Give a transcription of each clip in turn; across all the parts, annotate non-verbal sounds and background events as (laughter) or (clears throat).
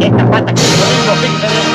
Esta falta que te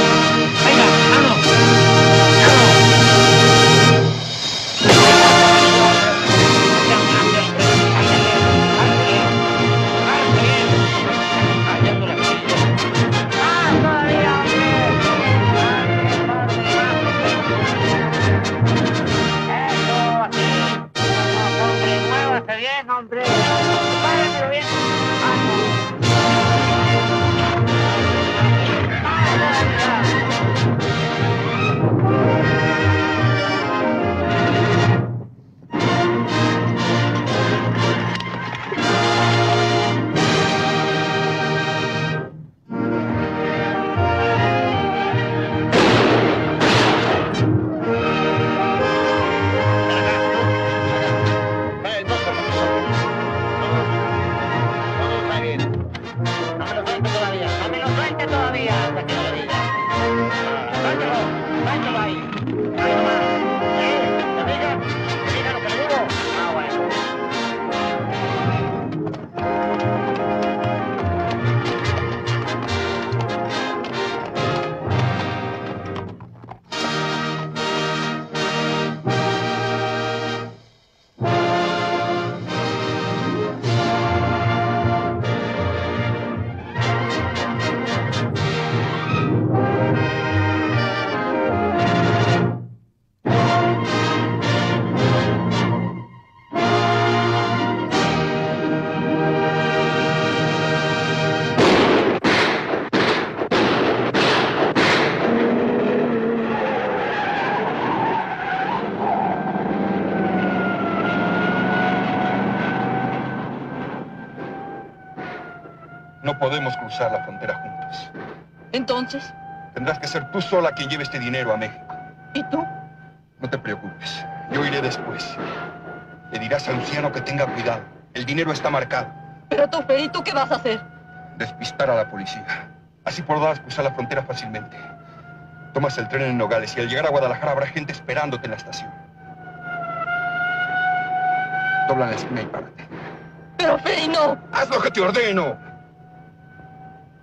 cruzar la frontera juntos. Entonces, Tendrás que ser tú sola quien lleve este dinero a México. ¿y tú? No te preocupes. Yo iré después. Le dirás a Luciano que tenga cuidado. El dinero está marcado. Pero tú, Feri, ¿tú qué vas a hacer? Despistar a la policía. Así podrás cruzar la frontera fácilmente. Tomas el tren en Nogales y al llegar a Guadalajara habrá gente esperándote en la estación. Dobla la esquina y párate. Pero Feri, no. ¡Haz lo que te ordeno!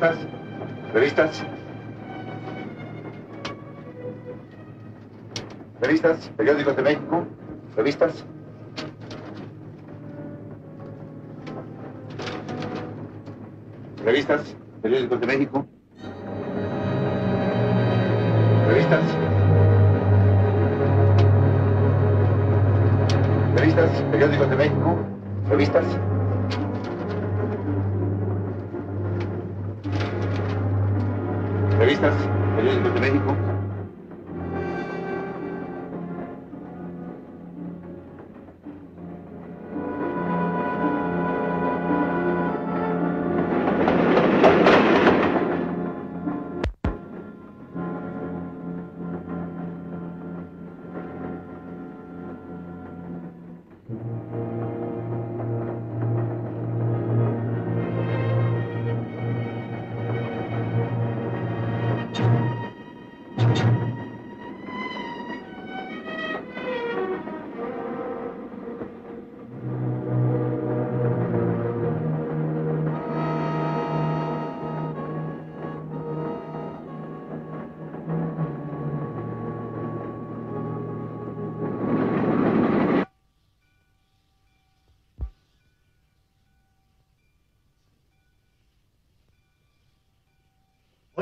revistas, revistas. Revistas, periódicos de México, revistas. Revistas, periódicos de México. Revistas. Revistas, periódicos de México, revistas. Revistas, periódicos de México.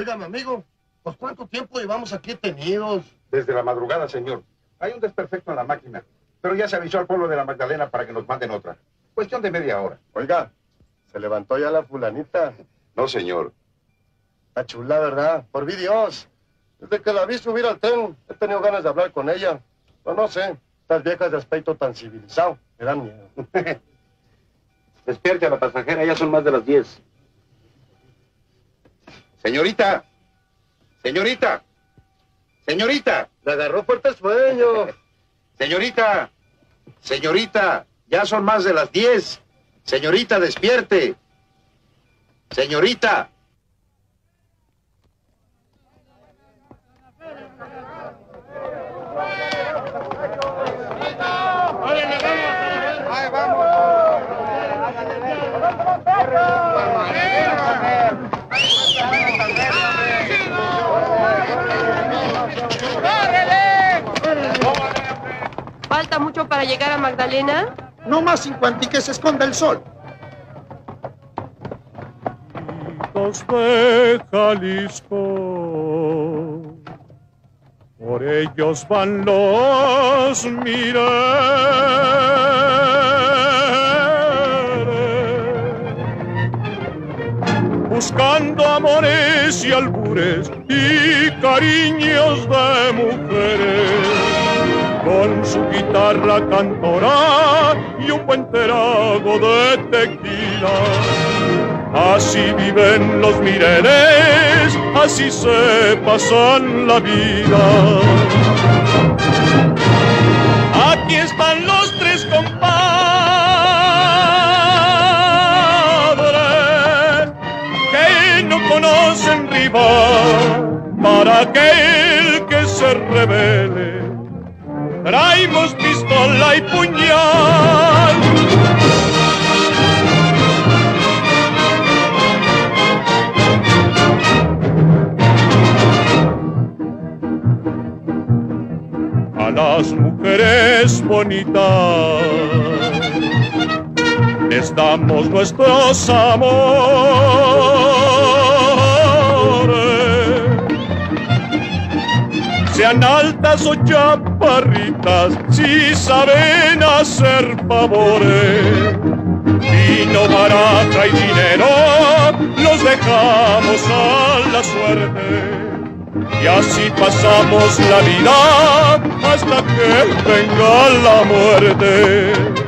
Óigame, amigo, pues ¿cuánto tiempo llevamos aquí tenidos? Desde la madrugada, señor. Hay un desperfecto en la máquina. pero ya se avisó al pueblo de la Magdalena para que nos manden otra. Cuestión de media hora. Oiga, ¿se levantó ya la fulanita? No, señor. Está chula, ¿verdad? Por vi Dios. Desde que la vi subir al tren, he tenido ganas de hablar con ella. Pero no sé, estas viejas de aspecto tan civilizado, me dan miedo. (laughs) Despierte a la pasajera, ya son más de las 10. Señorita. Señorita. Señorita. Le agarró fuerte sueño. (laughs) Señorita. Señorita. Ya son más de las 10. Señorita, despierte. Señorita. ¿Falta mucho para llegar a Magdalena? No más cincuenta y que se esconda el sol. Hijos de Jalisco, por ellos van los mireres, buscando amores y albures y cariños de mujeres con su guitarra cantora y un buen trago de tequila. Así viven los mireles, así se pasan la vida. Aquí están los tres compadres, que no conocen rival, para aquel que se revele bonitas les damos nuestros amores sean altas o chaparritas, si saben hacer favores. Vino, baraja y dinero los dejamos a la suerte. Y así pasamos la vida hasta que venga la muerte.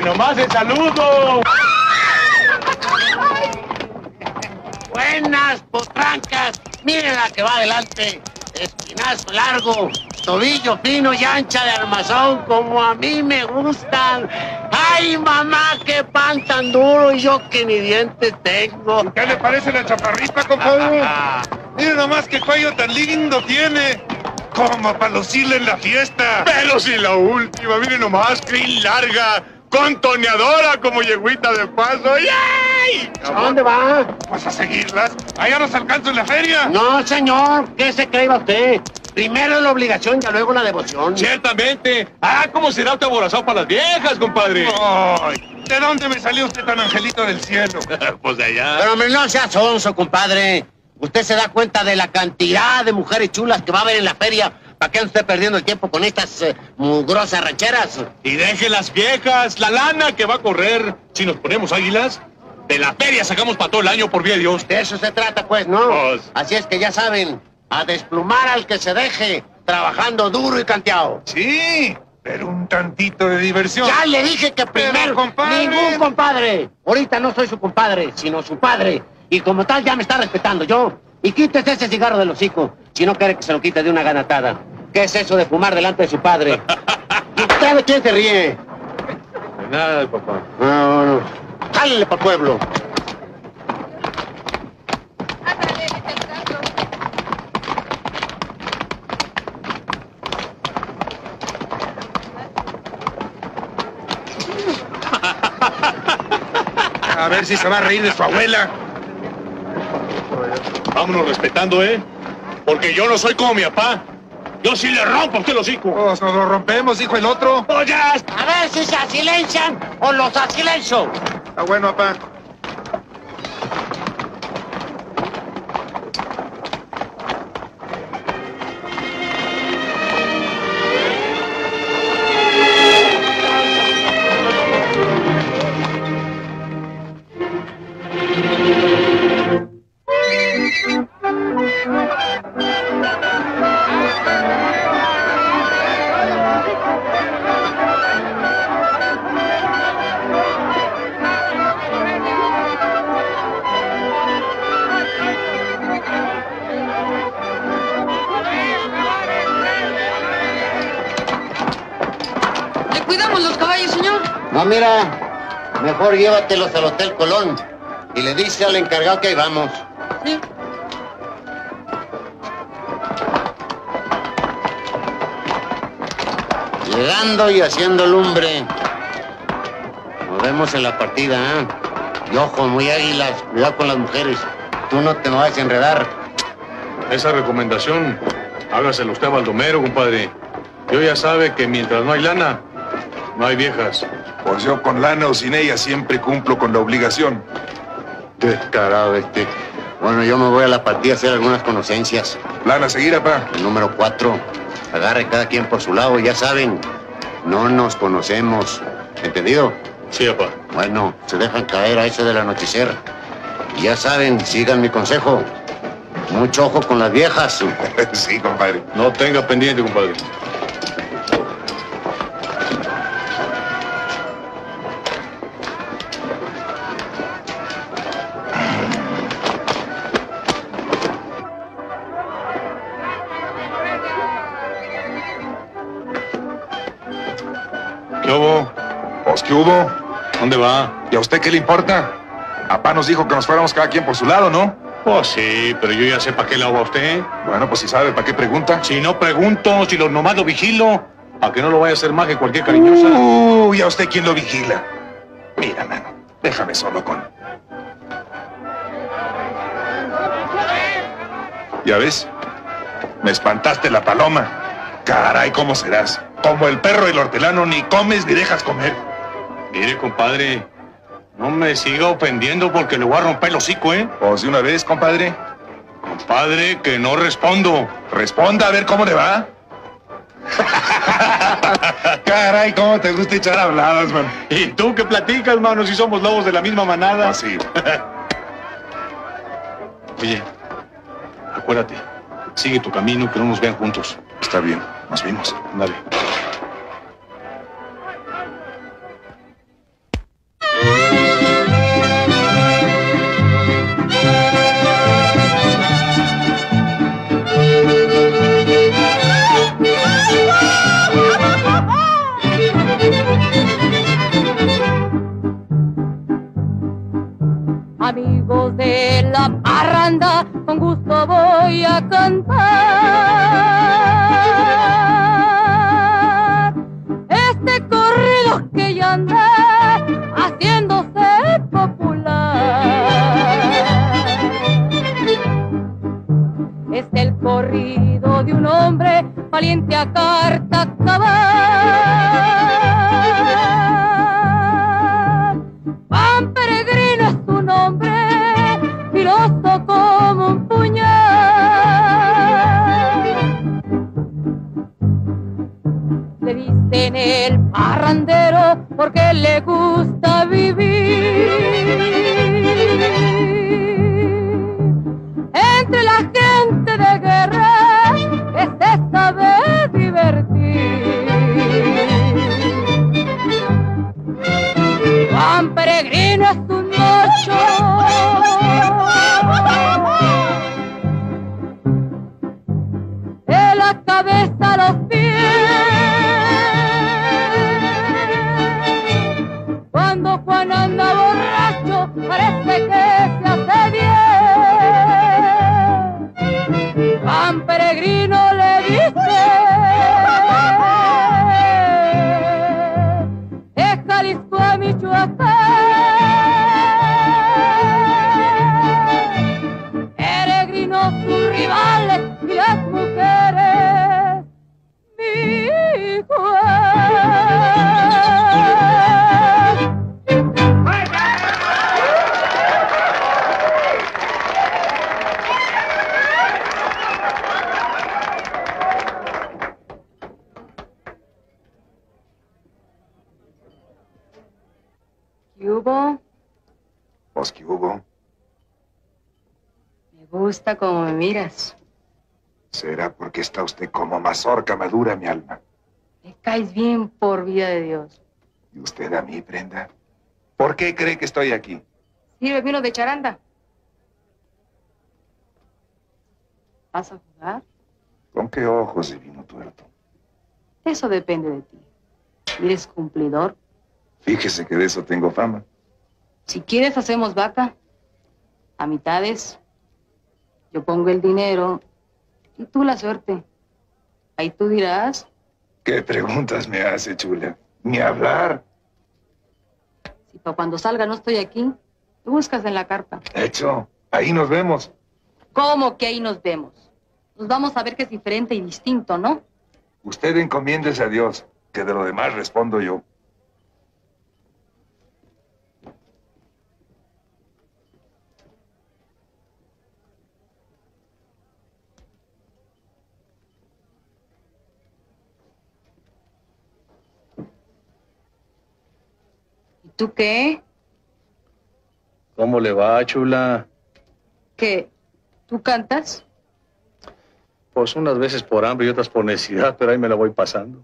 Que nomás el saludo. Buenas potrancas. Miren la que va adelante. Espinazo largo, tobillo fino y ancha de armazón, como a mí me gustan. ¡Ay, mamá, qué pan tan duro! Y yo que ni dientes tengo. ¿Qué le parece la chaparrita, compadre? Mire nomás qué cuello tan lindo tiene. Como para lucirle en la fiesta. Pero si la última, miren nomás, qué larga, contoneadora como yeguita de paso. ¡Ay! ¿A dónde va? Pues a seguirlas. Allá nos alcanzo en la feria. No, señor. ¿Qué se cree usted? Primero la obligación y luego la devoción. Ciertamente. Ah, ¿cómo será este aborazado para las viejas, compadre? Ay, ¿De dónde me salió usted tan angelito del cielo? (laughs) pues de allá. Pero no sea sonso, compadre. Usted se da cuenta de la cantidad de mujeres chulas que va a haber en la feria. ¿Para qué usted perdiendo el tiempo con estas eh, mugrosas rancheras? Y deje las viejas, la lana que va a correr si nos ponemos águilas. De la feria sacamos para todo el año, por de Dios. De eso se trata, pues, ¿no? Pues. Así es que ya saben, a desplumar al que se deje, trabajando duro y canteado. Sí, pero un tantito de diversión. Ya le dije que primero, compadre. ningún compadre. Ahorita no soy su compadre, sino su padre. Y como tal ya me está respetando yo. Y quítese ese cigarro del hocico, si no quiere que se lo quite de una ganatada. ¿Qué es eso de fumar delante de su padre? ¿Y usted de quién se ríe? Nada, papá. No, no. Jálele para pueblo. A ver si se va a reír de su abuela. Vámonos respetando, ¿eh? Porque yo no soy como mi papá. Yo sí le rompo a usted los hocico. Todos nos lo rompemos, dijo el otro. ¡Oh, ya! A ver si se asilencian o los asilencio. Está bueno, papá. Llévatelos al Hotel Colón y le dice al encargado que ahí vamos. Sí. Llegando y haciendo lumbre. Nos vemos en la partida, ¿eh? Y ojo, muy águilas, cuidado con las mujeres. Tú no te me vas a enredar. Esa recomendación, hágasela usted a Baldomero, compadre. Yo ya sabe que mientras no hay lana, no hay viejas. Pues yo con lana o sin ella siempre cumplo con la obligación. Descarado este. Bueno, yo me voy a la partida a hacer algunas conocencias. Lana, seguir, papá. El número cuatro. Agarre cada quien por su lado, ya saben. No nos conocemos. ¿Entendido? Sí, papá. Bueno, se dejan caer a eso del anochecer. Y ya saben, sigan mi consejo. Mucho ojo con las viejas. (laughs) sí, compadre. No tenga pendiente, compadre. Usted qué le importa? Papá nos dijo que nos fuéramos cada quien por su lado, ¿no? Pues sí, pero yo ya sé para qué le hago a usted. Bueno, pues si sabe, ¿para qué pregunta? Si no pregunto, si lo nomás lo vigilo, a que no lo vaya a hacer más que cualquier cariñosa. Uy, ¿a usted quién lo vigila? Mira, mano, déjame solo con... ¿Ya ves? Me espantaste la paloma. Caray, ¿cómo serás? Como el perro del hortelano, ni comes ni dejas comer. Mire, compadre, no me siga ofendiendo porque le voy a romper el hocico, ¿eh? Pues de una vez, compadre. Compadre, que no respondo. Responda a ver cómo le va. (laughs) Caray, cómo te gusta echar habladas, man. ¿Y tú qué platicas, mano, si somos lobos de la misma manada? Así. (laughs) Oye, acuérdate, sigue tu camino, que no nos vean juntos. Está bien, nos vimos. Dale. Con gusto voy a cantar. Este corrido que ya anda haciéndose popular. Es el corrido de un hombre valiente a carta a mí, Brenda? ¿Por qué cree que estoy aquí? Sirve vino de charanda. ¿Vas a jugar? ¿Con qué ojos de vino tuerto? Eso depende de ti. ¿Eres cumplidor? Fíjese que de eso tengo fama. Si quieres, hacemos vaca. A mitades. Yo pongo el dinero y tú la suerte. Ahí tú dirás. ¿Qué preguntas me hace, chula? Ni hablar. Para cuando salga no estoy aquí, me buscas en la carta. Hecho. Ahí nos vemos. ¿Cómo que ahí nos vemos? Nos vamos a ver que es diferente y distinto, ¿no? Usted encomiéndese a Dios, que de lo demás respondo yo. ¿Y tú qué? ¿Cómo le va, chula? ¿Qué? ¿Tú cantas? Pues unas veces por hambre y otras por necesidad, pero ahí me la voy pasando.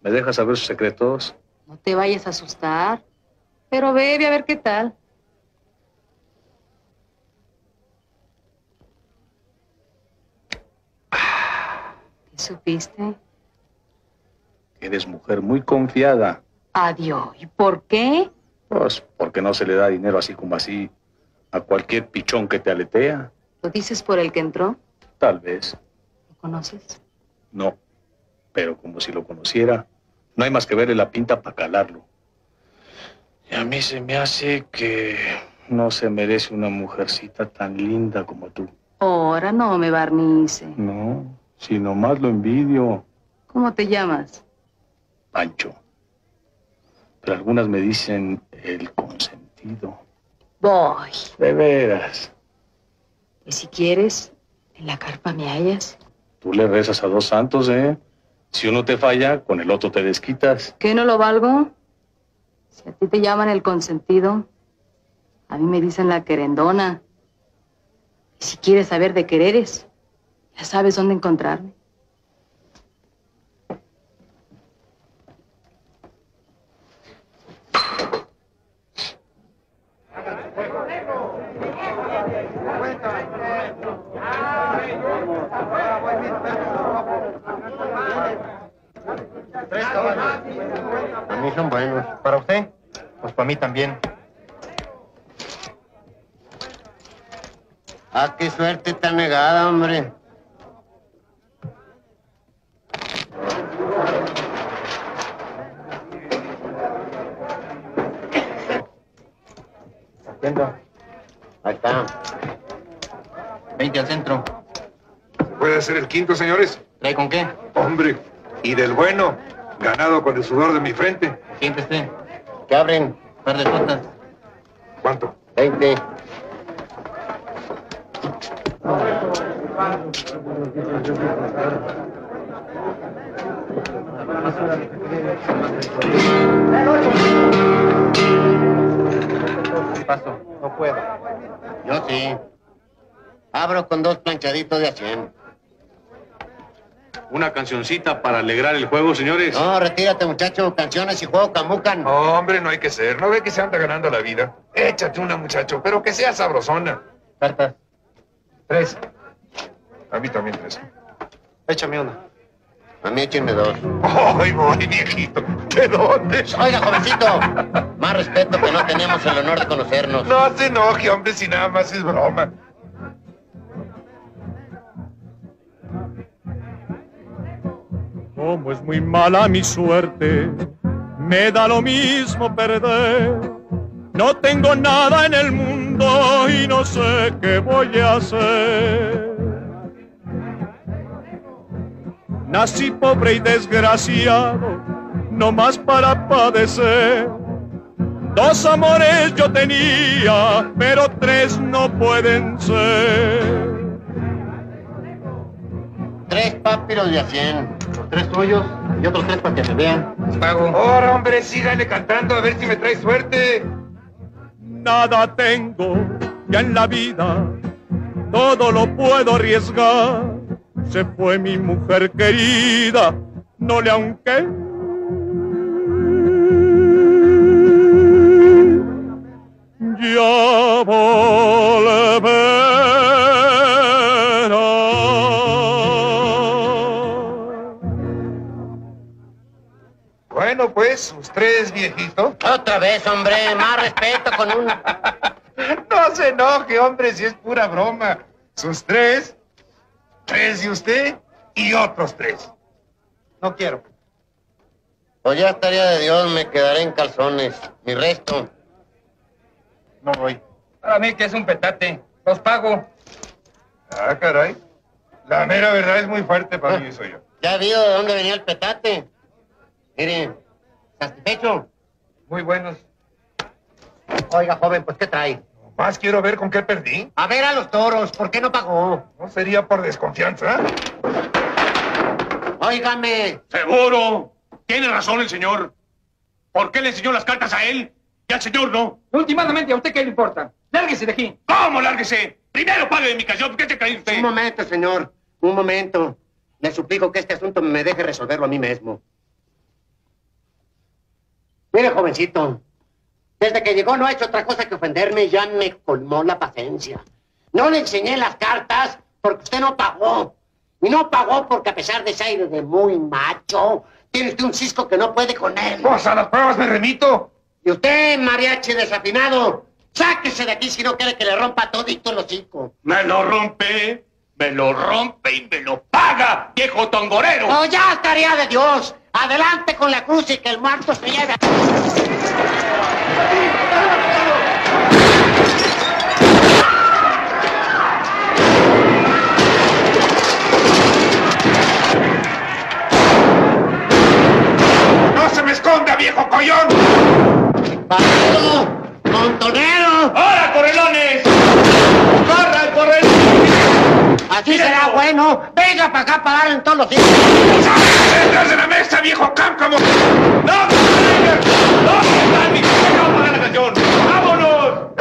¿Me dejas saber sus secretos? No te vayas a asustar. Pero bebe a ver qué tal. ¿Qué supiste? Eres mujer muy confiada. Adiós. ¿Y por qué? Pues porque no se le da dinero así como así a cualquier pichón que te aletea. ¿Lo dices por el que entró? Tal vez. ¿Lo conoces? No. Pero como si lo conociera, no hay más que verle la pinta para calarlo. Y a mí se me hace que no se merece una mujercita tan linda como tú. Ahora no me barnice. No, si nomás lo envidio, ¿Cómo te llamas? Pancho. Pero algunas me dicen el consentido. Voy. De veras. Y si quieres, en la carpa me hallas. Tú le rezas a dos santos, ¿eh? Si uno te falla, con el otro te desquitas. ¿Qué no lo valgo? Si a ti te llaman el consentido, a mí me dicen la querendona. Y si quieres saber de quereres, ya sabes dónde encontrarme. A mí son buenos. ¿Para usted? Pues para mí también. Ah, qué suerte tan negada, hombre. Atiendo. Ahí está. 20 al centro. ¿Puede ser el quinto, señores? ¿Trae con qué? Hombre, y del bueno, ganado con el sudor de mi frente. Siéntese. ¿Qué abren? Par de fotas. ¿Cuánto? 20. Paso. No puedo. Yo sí. Abro con dos planchaditos de a 100. Una cancioncita para alegrar el juego, señores. No, retírate, muchacho. Canciones y juego camucan. No, hombre, no hay que ser. ¿No ve que se anda ganando la vida? Échate una, muchacho, pero que sea sabrosona. Cartas. Tres. A mí también tres. Échame una. A mí échenme dos. ¡Ay, voy, viejito! ¿De dónde? Oiga, jovencito. Más respeto que no tenemos el honor de conocernos. No se enoje, hombre, si nada más es broma. Como es muy mala mi suerte, me da lo mismo perder. No tengo nada en el mundo y no sé qué voy a hacer. Nací pobre y desgraciado, no más para padecer. Dos amores yo tenía, pero tres no pueden ser. Tres papiros de a cien. Tres tuyos y otros tres para que me vean. Pago. Ahora, hombre, sígale cantando a ver si me trae suerte. Nada tengo ya en la vida, todo lo puedo arriesgar. Se fue mi mujer querida, no le aunque. Ya volverá. Tres, viejito. Otra vez, hombre. Más respeto con un... (laughs) No se enoje, hombre, si es pura broma. Sus tres, tres de usted y otros tres. No quiero. Pues ya estaría de Dios, me quedaré en calzones. Mi resto. No voy. Para mí que es un petate. Los pago. Ah, caray. La mera verdad es muy fuerte para mí, soy yo. ¿Ya vio de dónde venía el petate? Mire, ¿satisfecho? Muy buenos. Oiga, joven, pues ¿qué trae? Más quiero ver con qué perdí. A ver a los toros, ¿por qué no pagó? ¿No sería por desconfianza? Óigame, Seguro. Tiene razón el señor. ¿Por qué le enseñó las cartas a él y al señor no? Últimamente, ¿a usted qué le importa? Lárguese de aquí. ¿Cómo lárguese? Primero pague mi canción. ¿Qué se cree usted? un momento, señor, un momento. Le suplico que este asunto me deje resolverlo a mí mismo. Mire, jovencito, desde que llegó no ha hecho otra cosa que ofenderme y ya me colmó la paciencia. No le enseñé las cartas porque usted no pagó. Y no pagó porque a pesar de ese aire de muy macho, tiene usted un cisco que no puede con él. Pues a las pruebas me remito. Y usted, mariachi desafinado, sáquese de aquí si no quiere que le rompa todito el hocico. Me lo rompe, me lo rompe y me lo paga, viejo tongorero. ¡Oh, ya estaría de Dios! Adelante con la cruz y que el muerto se lleve. ¡No se me esconda, viejo collón! ¡Partido! ¡Montonero! ¡Ahora, correlones! Así será bueno. Venga para acá para en todos los hijos. ¡Detrás de la mesa, viejo cáncamo! ¡No! ¡No! ¡No paga la canción! ¡Vámonos!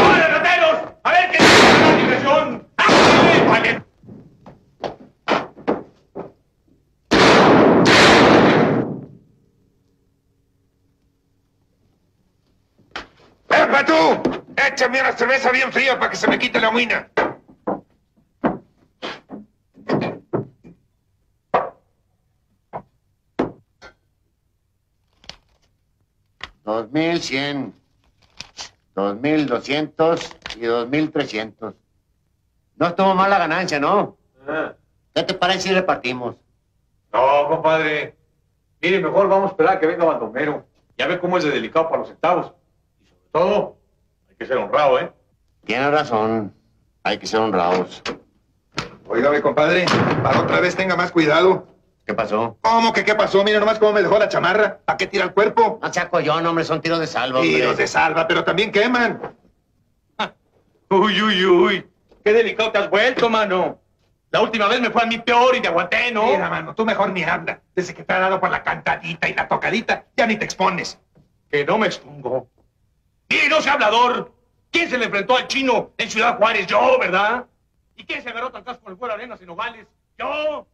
¡Vale, rateros! ¡A ver qué la diversión! ¡Ándale, vale! ¡Epa tú! Échame una cerveza bien fría para que se me quite la muina. Dos mil cien, dos mil doscientos y dos mil trescientos. No estuvo mal la ganancia, ¿no? ¿Qué te parece si repartimos? No, compadre. Mire, mejor vamos a esperar a que venga Bandomero. Ya ve cómo es de delicado para los centavos. Y sobre todo, que ser honrado, ¿eh? Tienes razón. Hay que ser honrados. Óigame, compadre, para otra vez tenga más cuidado. ¿Qué pasó? ¿Cómo que qué pasó? Mira nomás cómo me dejó la chamarra. ¿A qué tira el cuerpo? No yo, no, hombre, son tiros de salvo. hombre. Tiros de salva, pero también queman. Uy, uy, uy. Qué delicado te has vuelto, mano. La última vez me fue a mí peor y te aguanté, ¿no? Mira, mano, tú mejor ni habla. Desde que te ha dado por la cantadita y la tocadita, ya ni te expones. Que no me expongo. Y no sea hablador. ¿Quién se le enfrentó al chino en Ciudad Juárez? Yo, ¿verdad? ¿Y quién se agarró tan con el fuera arenas en Nogales? ¡Yo!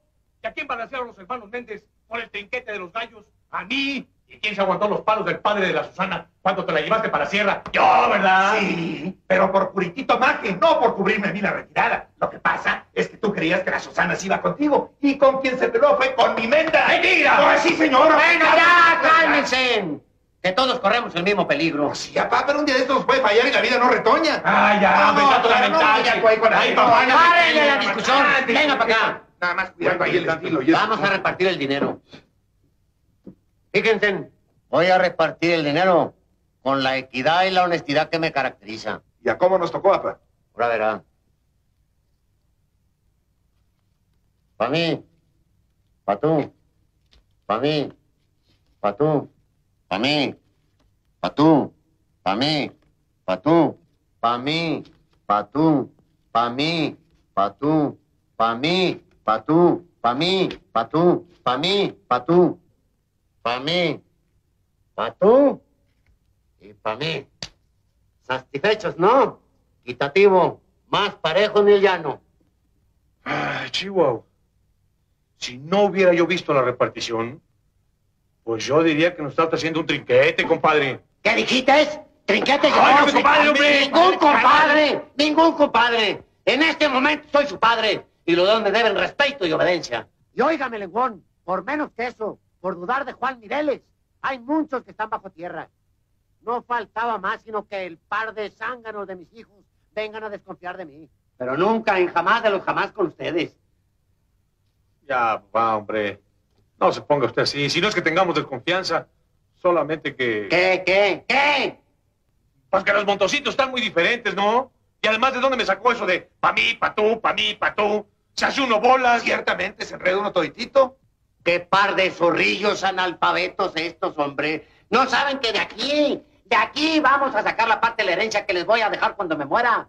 ¿Y a quién balancearon los hermanos Méndez por el trinquete de los gallos? ¡A mí! ¿Y quién se aguantó los palos del padre de la Susana cuando te la llevaste para la sierra? ¡Yo, verdad! Sí, pero por puritito maje, no por cubrirme a mí la retirada. Lo que pasa es que tú creías que la Susana se iba contigo y con quien se peló fue con mi menda. ¡Mentira! Pues sí, señor. Bueno, ya, cálmense. Que todos corremos el mismo peligro. Sí, papá, pero un día de estos nos puede fallar y la vida no retoña. ¡Ah, ya! Ya, güey, con la- ¡Ay, papá! no, ¡Párenle la discusión! Venga para acá. Nada más cuidando ahí el estilo. y eso. Vamos a repartir el dinero. Fíjense, voy a repartir el dinero con la equidad y la honestidad que me caracteriza. ¿Y a cómo nos tocó, papá? Ahora verá. Pa' mí, pa' tú, pa' mí, pa' tú, pa' mí, pa' tú, pa' mí, pa' tú, pa' mí, pa' tú, pa' mí, pa' tú, pa' mí, pa' tú, pa' mí, pa' tú, pa' mí, pa' tú, pa' mí, pa' tú y pa' mí. Satisfechos, ¿no? Equitativo, más parejo en el llano. Ay, Chihuahua. Si no hubiera yo visto la repartición, pues yo diría que nos está haciendo un trinquete, compadre. ¿Qué dijiste? ¿Trinquete? Ay, yo? mi compadre, hombre. Ningún compadre, ningún compadre. En este momento soy su padre y lo de me deben respeto y obediencia. Y óigame, Lenguón, por menos que eso, por dudar de Juan Mireles, hay muchos que están bajo tierra. No faltaba más sino que el par de zánganos de mis hijos vengan a desconfiar de mí. Pero nunca, en jamás de los jamás con ustedes. Ya, va, hombre. No se ponga usted así. Si no es que tengamos desconfianza, solamente que... ¿Qué, qué, qué? Pues que los montocitos están muy diferentes, ¿no? Y además, ¿de dónde me sacó eso de pa' mí, pa' tú, pa' mí, pa' tú? Se hace uno bolas. Ciertamente se enreda uno toditito. ¿Qué par de zorrillos analfabetos estos, hombre? ¿No saben que de aquí, de aquí vamos a sacar la parte de la herencia que les voy a dejar cuando me muera?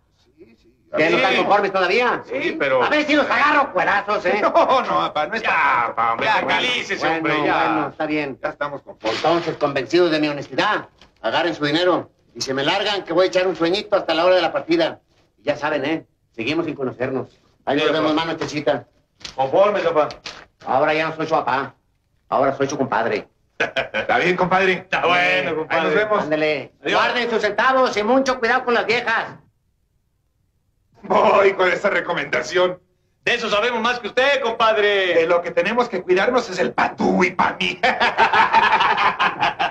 ¿Que no están conformes todavía? Sí, pero... A ver si los agarro cuerazos, ¿eh? (laughs) No, no, papá, no está. Ya, pa, hombre, Ya, tranquilícese, bueno, hombre, ya. bueno, está bien. Ya estamos conformes. Entonces, convencidos de mi honestidad, agarren su dinero y se me largan que voy a echar un sueñito hasta la hora de la partida. Y ya saben, ¿eh? Seguimos sin conocernos. Ahí Sí, nos vemos, papá. mano chechita. Conforme, papá. Ahora ya no soy su papá. Ahora soy su compadre. Está bien, compadre. Está bueno, compadre. Ahí nos vemos. Guarden sus centavos y mucho cuidado con las viejas. Voy con esa recomendación. De eso sabemos más que usted, compadre. De lo que tenemos que cuidarnos es el patú y pa' mí. (laughs)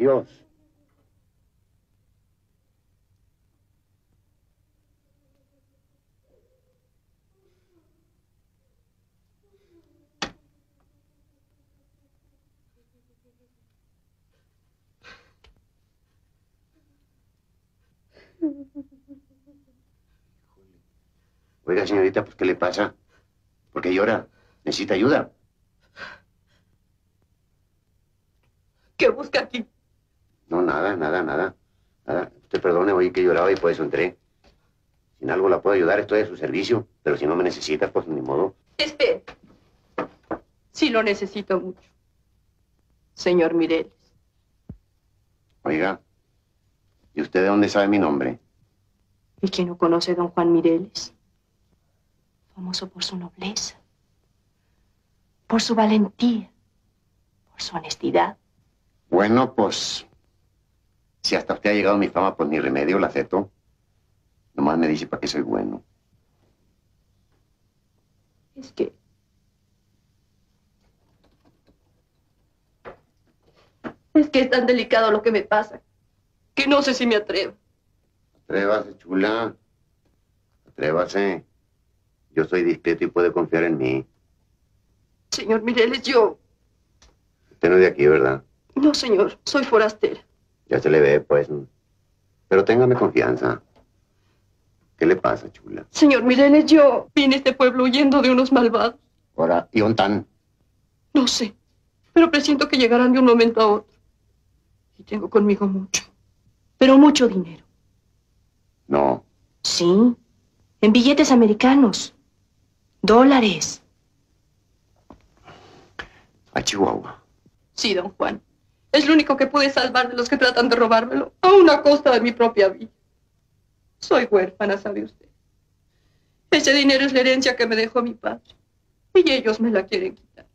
Dios. Oiga, señorita, pues, ¿qué le pasa? ¿Por qué llora? ¿Necesita ayuda? ¿Qué busca aquí? No, nada, nada, nada. Nada. Usted perdone, oí que lloraba y por eso entré. Si en algo la puedo ayudar, estoy a su servicio. Pero si no me necesita, pues ni modo. Espere. Sí lo necesito mucho. Señor Mireles. Oiga, ¿y usted de dónde sabe mi nombre? ¿Y quién no conoce a don Juan Mireles? Famoso por su nobleza, por su valentía, por su honestidad. Bueno, pues Si hasta usted ha llegado mi fama, pues ni remedio, la acepto. Nomás me dice para qué soy bueno. Es que... Es que es tan delicado lo que me pasa, que no sé si me atrevo. Atrévase, chula. Atrévase. Yo soy discreto y puede confiar en mí. Señor Mireles, yo... Usted no es de aquí, ¿verdad? No, señor, soy forastera. Ya se le ve, pues. Pero téngame confianza. ¿Qué le pasa, chula? Señor Mireles, yo vine a este pueblo huyendo de unos malvados. Ahora, ¿y Ontán? No sé, pero presiento que llegarán de un momento a otro. Y tengo conmigo mucho, pero mucho dinero. No. Sí, en billetes americanos, dólares. A Chihuahua. Sí, don Juan. Es lo único que pude salvar de los que tratan de robármelo, a una costa de mi propia vida. Soy huérfana, sabe usted. Ese dinero es la herencia que me dejó mi padre. Y ellos me la quieren quitar.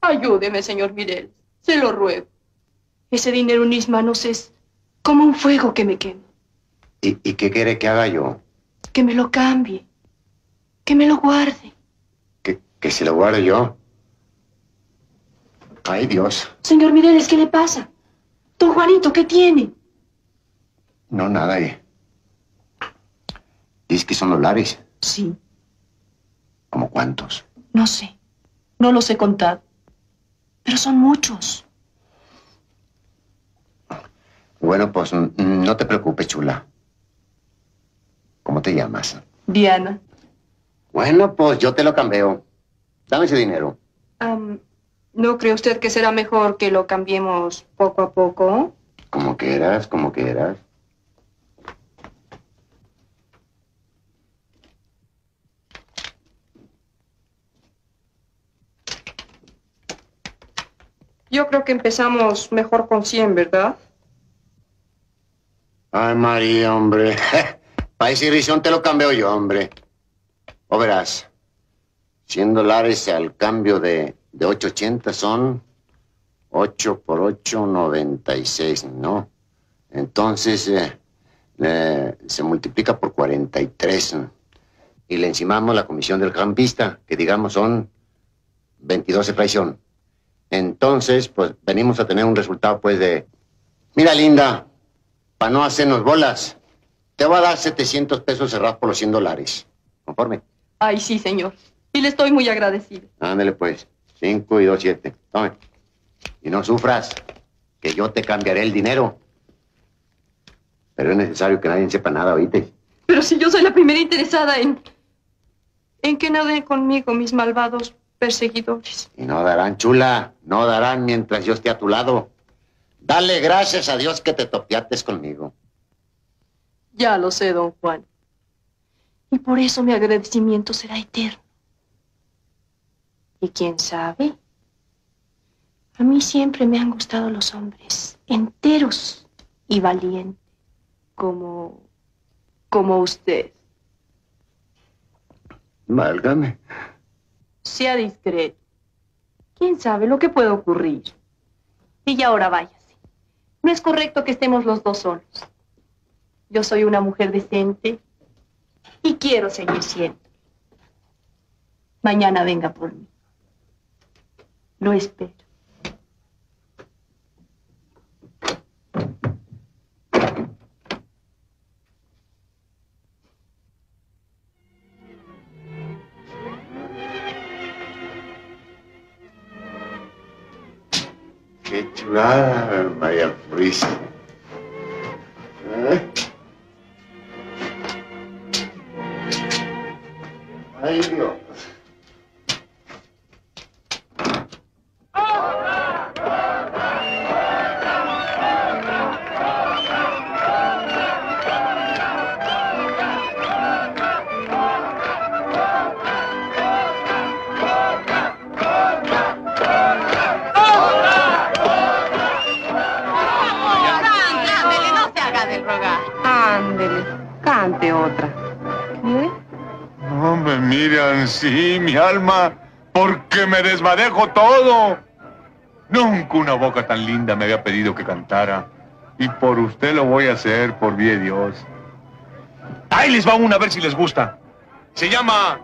Ayúdeme, señor Mirel. Se lo ruego. Ese dinero en mis manos es como un fuego que me quema. ¿Y, y qué quiere que haga yo? Que me lo cambie. Que me lo guarde. ¿Que, que se lo guarde yo? Ay, Dios. Señor Mireles, ¿qué le pasa? Don Juanito, ¿qué tiene? No, nada. eh. Dice que son dólares. Sí, ¿Como cuántos? no sé. No los he contado. Pero son muchos. Bueno, pues mm, no te preocupes, chula. ¿Cómo te llamas? Diana. Bueno, pues yo te lo cambio. Dame ese dinero. am, ¿No cree usted que será mejor que lo cambiemos poco a poco? Como quieras, como quieras. Yo creo que empezamos mejor con 100, ¿verdad? Ay, María, hombre. (laughs) País y risión te lo cambio yo, hombre. O verás, 100 dólares al cambio de, de 8.80 son 8 por 8, 96, ¿no? Entonces, eh, eh, se multiplica por 43. Y le encimamos la comisión del campista, que digamos son 22 de traición. Entonces, pues venimos a tener un resultado, pues, de... Mira, linda, para no hacernos bolas, te voy a dar 700 pesos cerrados por los 100 dólares. ¿Conforme? Ay, sí, señor. Y le estoy muy agradecida. Ándale, pues. 5 y 2, 7. Tome. Y no sufras, que yo te cambiaré el dinero. Pero es necesario que nadie sepa nada, ¿oíste? Pero si yo soy la primera interesada en... en que naden conmigo mis malvados perseguidores. Y no darán, chula, no darán mientras yo esté a tu lado. Dale gracias a Dios que te topiates conmigo. Ya lo sé, don Juan. Y por eso mi agradecimiento será eterno. Y quién sabe, a mí siempre me han gustado los hombres enteros y valientes, como, como usted. Válgame. Sea discreto. ¿Quién sabe lo que puede ocurrir? Y ya ahora váyase. No es correcto que estemos los dos solos. Yo soy una mujer decente y quiero seguir siendo. Mañana venga por mí. Lo espero. Qué chulada, María Luisa. ¿Eh? Porque me desmadejo todo. Nunca una boca tan linda me había pedido que cantara. Y por usted lo voy a hacer, por bien Dios. Ahí les va una a ver si les gusta. Se llama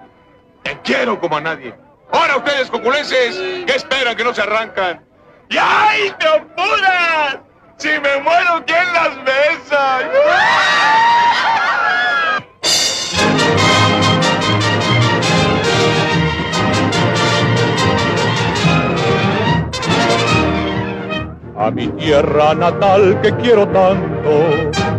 Te quiero como a nadie. Ahora ustedes, coculenses, ¿qué esperan que no se arrancan? ¡Y ay, te apuras! Si me muero, ¿quién las besa? A mi tierra natal que quiero tanto,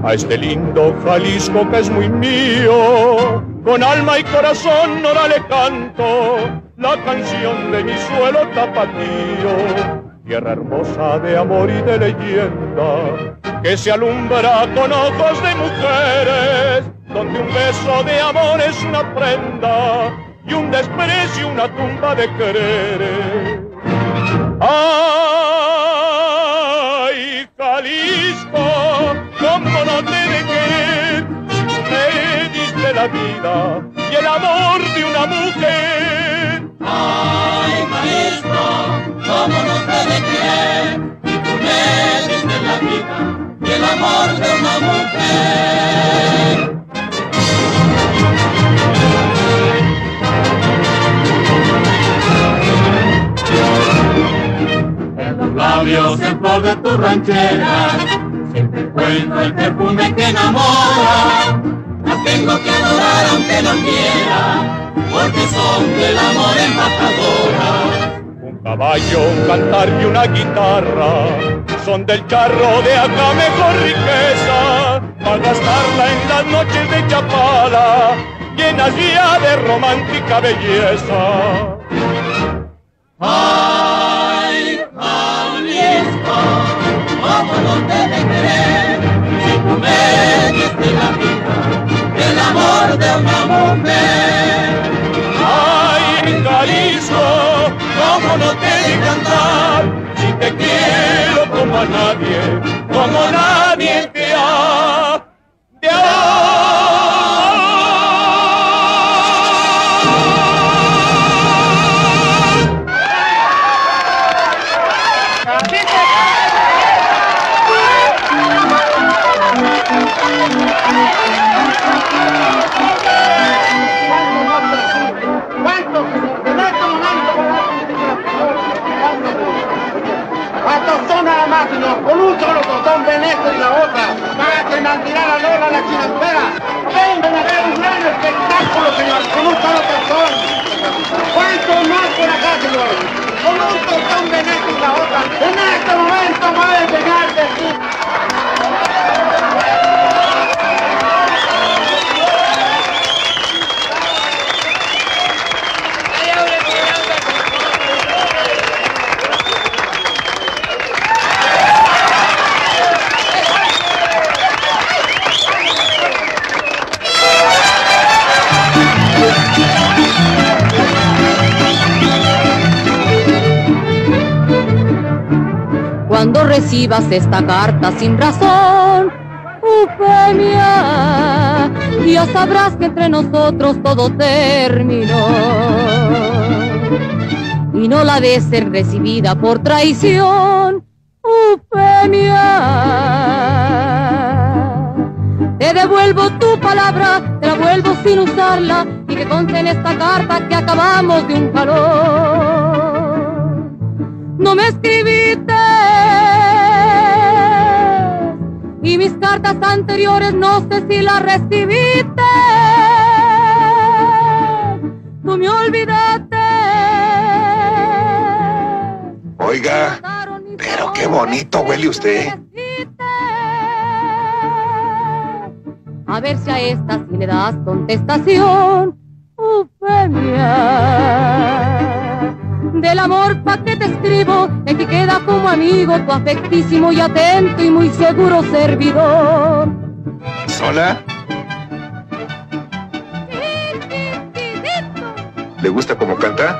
a este lindo Jalisco que es muy mío. Con alma y corazón ahora le canto la canción de mi suelo tapatío. Tierra hermosa de amor y de leyenda, que se alumbra con ojos de mujeres, donde un beso de amor es una prenda y un desprecio una tumba de quereres. ¡Ay, y el amor de una mujer. ¡Ay, Jalisco! ¿Cómo no te dejé? Tú me diste la vida y el amor de una mujer. labios en flor de tu ranchera, siempre encuentro el perfume que enamora. Tengo que adorar aunque no quiera, porque son del amor embajadora. Un caballo, un cantar y una guitarra son del charro de acá mejor riqueza, para gastarla en las noches de Chapala, llenas ya de romántica belleza. ¡Ay, Jalisco! ¿Cómo no te querer si tú me diste la vida, amor de una mujer? ¡Ay, Jalisco! ¿Cómo no te de cantar si te quiero como a nadie, como nadie te ha de ¿Cuántos? Esto y la otra. Para que tirar a Lola la chinampera. Vengan a ver un gran espectáculo, señor, con un solo botón. ¿Cuántos más por acá, señor? Con un botón ven esto y la otra. En este momento llegar de Cuando recibas esta carta sin razón, Eufemia, ya sabrás que entre nosotros todo terminó. Y no la des ser recibida por traición, Eufemia. Te devuelvo tu palabra, te la vuelvo sin usarla y que conste en esta carta que acabamos de un calor. No me escribiste y mis cartas anteriores no sé si las recibiste. Tú me olvidaste. Oiga, pero qué bonito huele usted. A ver si a esta sí le das contestación, Eufemia. Del amor pa' que te escribo, de que queda como amigo tu afectísimo y atento y muy seguro servidor. ¿Sola? ¿Le gusta cómo canta?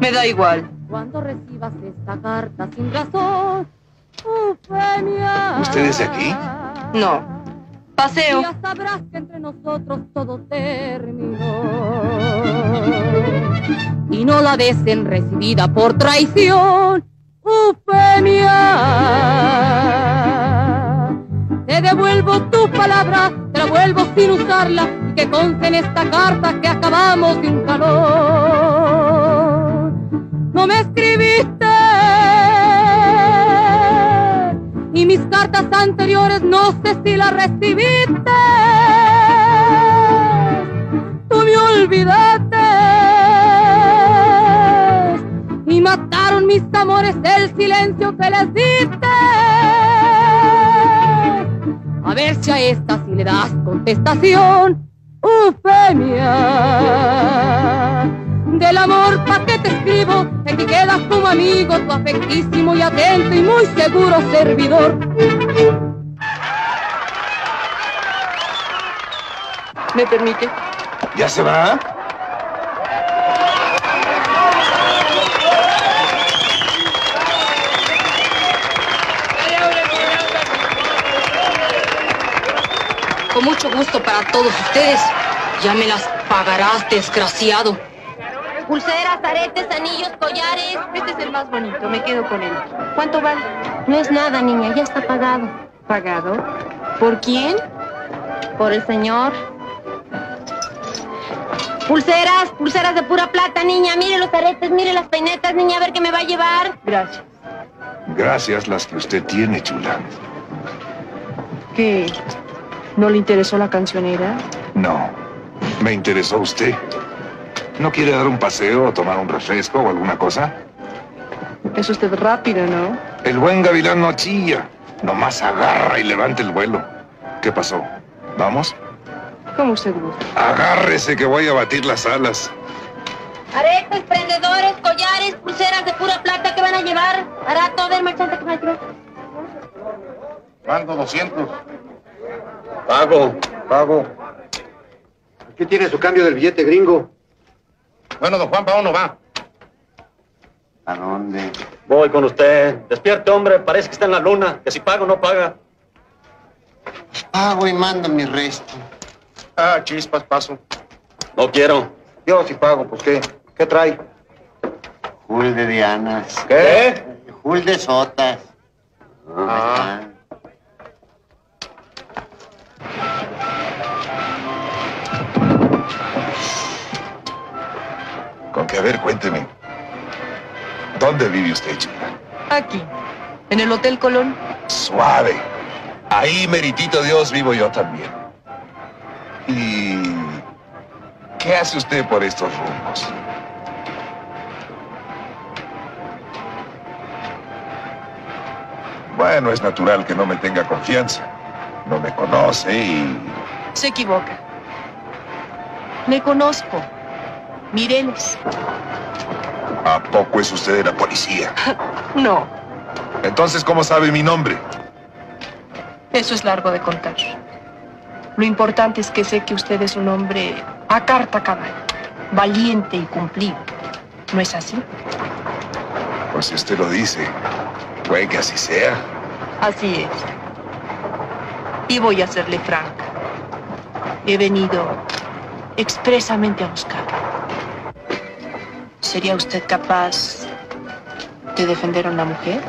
Me da igual. Cuando recibas esta carta sin razón, Eufemia. ¿Usted es de aquí? No. Paseo. Ya sabrás que entre nosotros todo terminó. Y no la des en recibida por traición, Eufemia. te devuelvo tu palabra, te la vuelvo sin usarla y que conste en esta carta que acabamos de un calor. No me escribiste y mis cartas anteriores no sé si las recibiste. Tú me olvidaste y mataron mis amores el silencio que les diste. A ver si a esta si le das contestación, Eufemia. Del amor pa' que te escribo, aquí quedas como amigo, tu afectísimo y atento y muy seguro servidor. ¿Me permite? ¿Ya se va? Con mucho gusto para todos ustedes. Ya me las pagarás, desgraciado. Pulseras, aretes, anillos, collares. Este es el más bonito, me quedo con él. ¿Cuánto vale? No es nada, niña, ya está pagado. ¿Pagado? ¿Por quién? Por el señor. Pulseras, pulseras de pura plata, niña. Mire los aretes, mire las peinetas, niña, a ver qué me va a llevar. Gracias. Gracias las que usted tiene, chula. ¿Qué? ¿No le interesó la cancionera? No, me interesó usted. ¿No quiere dar un paseo o tomar un refresco o alguna cosa? Es usted rápido, ¿no? El buen gavilán no chilla. Nomás agarra y levanta el vuelo. ¿Qué pasó? ¿Vamos? Como usted gusta. Agárrese que voy a batir las alas. Aretes, prendedores, collares, pulseras de pura plata que van a llevar. Barato, a ver, marchante, que me llevar. Mando 200. Pago. Pago. Aquí tiene su cambio del billete gringo. Bueno, don Juan, ¿para dónde va? ¿A dónde? Voy con usted. Despierte, hombre. Parece que está en la luna. Que si pago, no paga. Pago y mando mi resto. Ah, chispas, paso. No quiero. Yo si pago, pues ¿qué? ¿Qué trae? Jul de Dianas. ¿Qué? Jul de Sotas. Ah. Que, a ver, cuénteme. ¿Dónde vive usted, chula? Aquí, en el Hotel Colón. Suave. Ahí, meritito Dios, vivo yo también. ¿Y qué hace usted por estos rumbos? Bueno, es natural que no me tenga confianza. No me conoce y... Se equivoca. Me conozco. Mireles. ¿A poco es usted de la policía? (laughs) No, Entonces, ¿cómo sabe mi nombre? eso es largo de contar. Lo importante es que sé que usted es un hombre a carta cabal, valiente y cumplido. ¿No es así? Pues si usted lo dice, puede que así sea. Así es. Y voy a serle franca. He venido expresamente a buscarlo. ¿Sería usted capaz de defender a una mujer?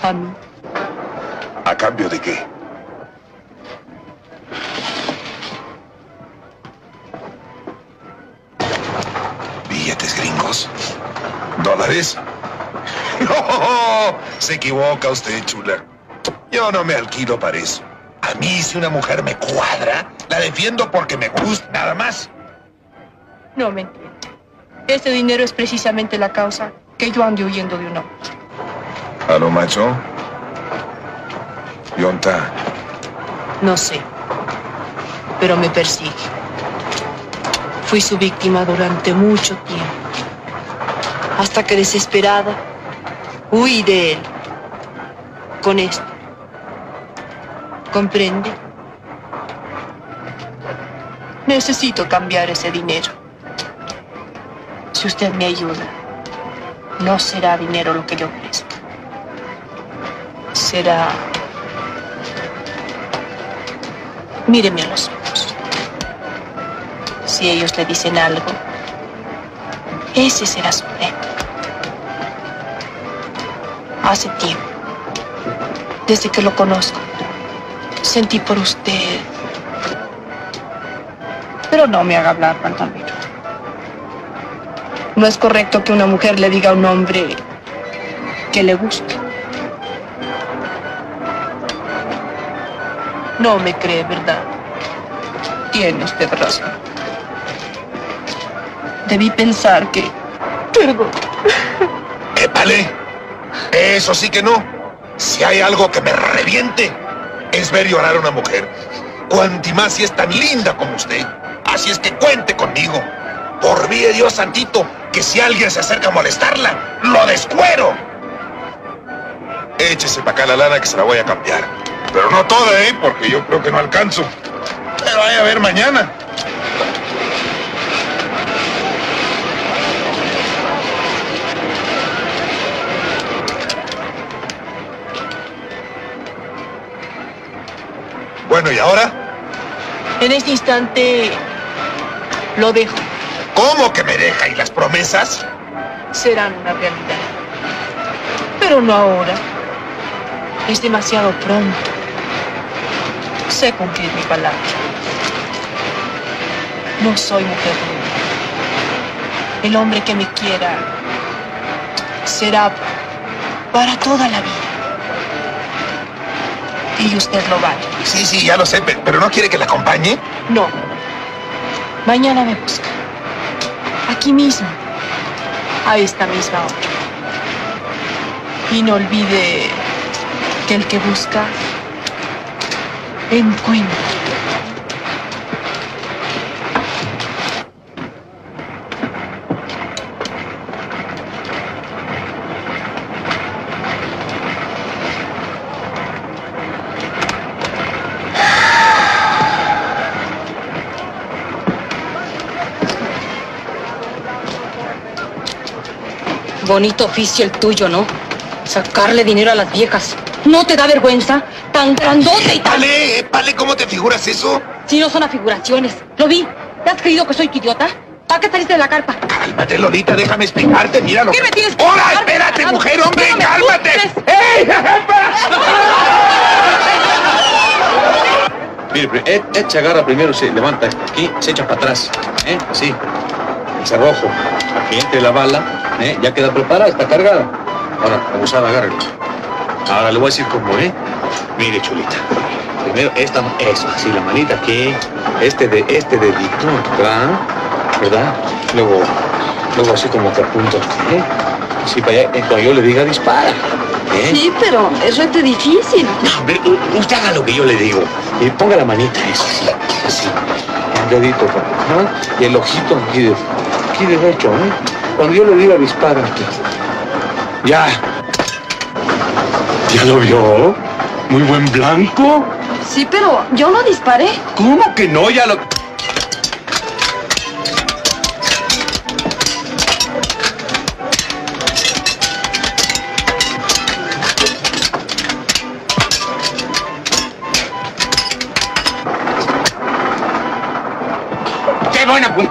A mí. ¿A cambio de qué? ¿Billetes gringos? ¿Dólares? (laughs) No, se equivoca usted, chula. Yo no me alquilo para eso. A mí, si una mujer me cuadra, la defiendo porque me gusta, nada más. No me entiende. Ese dinero es precisamente la causa que yo ando huyendo de un hombre. ¿A lo macho? Yonta, No sé. Pero me persigue. Fui su víctima durante mucho tiempo. Hasta que desesperada huí de él. Con esto. ¿Comprende? Necesito cambiar ese dinero. Si usted me ayuda, no será dinero lo que yo ofrezca. Será Míreme a los ojos. Si ellos le dicen algo, ese será su premio. Hace tiempo, Desde que lo conozco, sentí por usted. Pero no me haga hablar, Baldomero. No es correcto que una mujer le diga a un hombre que le gusta. No me cree, ¿verdad? Tiene usted razón. Debí pensar que... Perdón. ¡Épale! Eso sí que no. Si hay algo que me reviente, es ver llorar a una mujer. Cuanti es tan linda como usted. Así es que cuente conmigo. Por vida Dios santito, que si alguien se acerca a molestarla, lo descuero. Échese para acá la lana que se la voy a cambiar. Pero no toda, ¿eh? Porque yo creo que no alcanzo. Pero vaya a ver mañana. Bueno, ¿y ahora? En este instante lo dejo. ¿Cómo que me deja? ¿Y las promesas? Serán una realidad. Pero no ahora. Es demasiado pronto. Sé cumplir mi palabra. No soy mujer libre. El hombre que me quiera será para toda la vida. Y usted lo vale. Sí, sí, ya lo sé, pe- pero ¿no quiere que la acompañe? No. Mañana me busca. Aquí mismo. A esta misma hora. Y no olvide que el que busca encuentra. Bonito oficio el tuyo, ¿no? Sacarle dinero a las viejas. ¿No te da vergüenza? Tan grandote y tan... Vale, vale, ¿cómo te figuras eso? Si no son afiguraciones. Lo vi. ¿Te has creído que soy tu idiota? ¿Para qué saliste de la carpa? Cálmate, Lolita, déjame explicarte, mira lo ¿Qué me tienes que ¡Hola, espérate, mujer, hombre, No cálmate! ¡Ey! Mire, Ed, Ed se agarra primero, se levanta aquí, se echa para atrás, ¿eh? Así, el cerrojo, que entre la bala, ¿eh? Ya queda preparada, está cargada. Ahora, abusada, agárrelo. Ahora le voy a decir cómo, ¿eh? Mire, chulita. Primero esta, eso, así, la manita aquí, este de, este dedito acá, ¿verdad? Luego, luego así como que apunto, ¿eh? Así para allá, eh, cuando yo le diga dispara, ¿eh? Sí, pero es rete difícil. No, usted haga lo que yo le digo. Y ponga la manita, eso, así, así. El dedito, acá, y el ojito aquí, de, aquí derecho, ¿eh? Cuando yo le diga dispara. Ya. ¿Ya lo vio? Muy buen blanco. Sí, pero yo no disparé. ¿Cómo que no? Ya lo...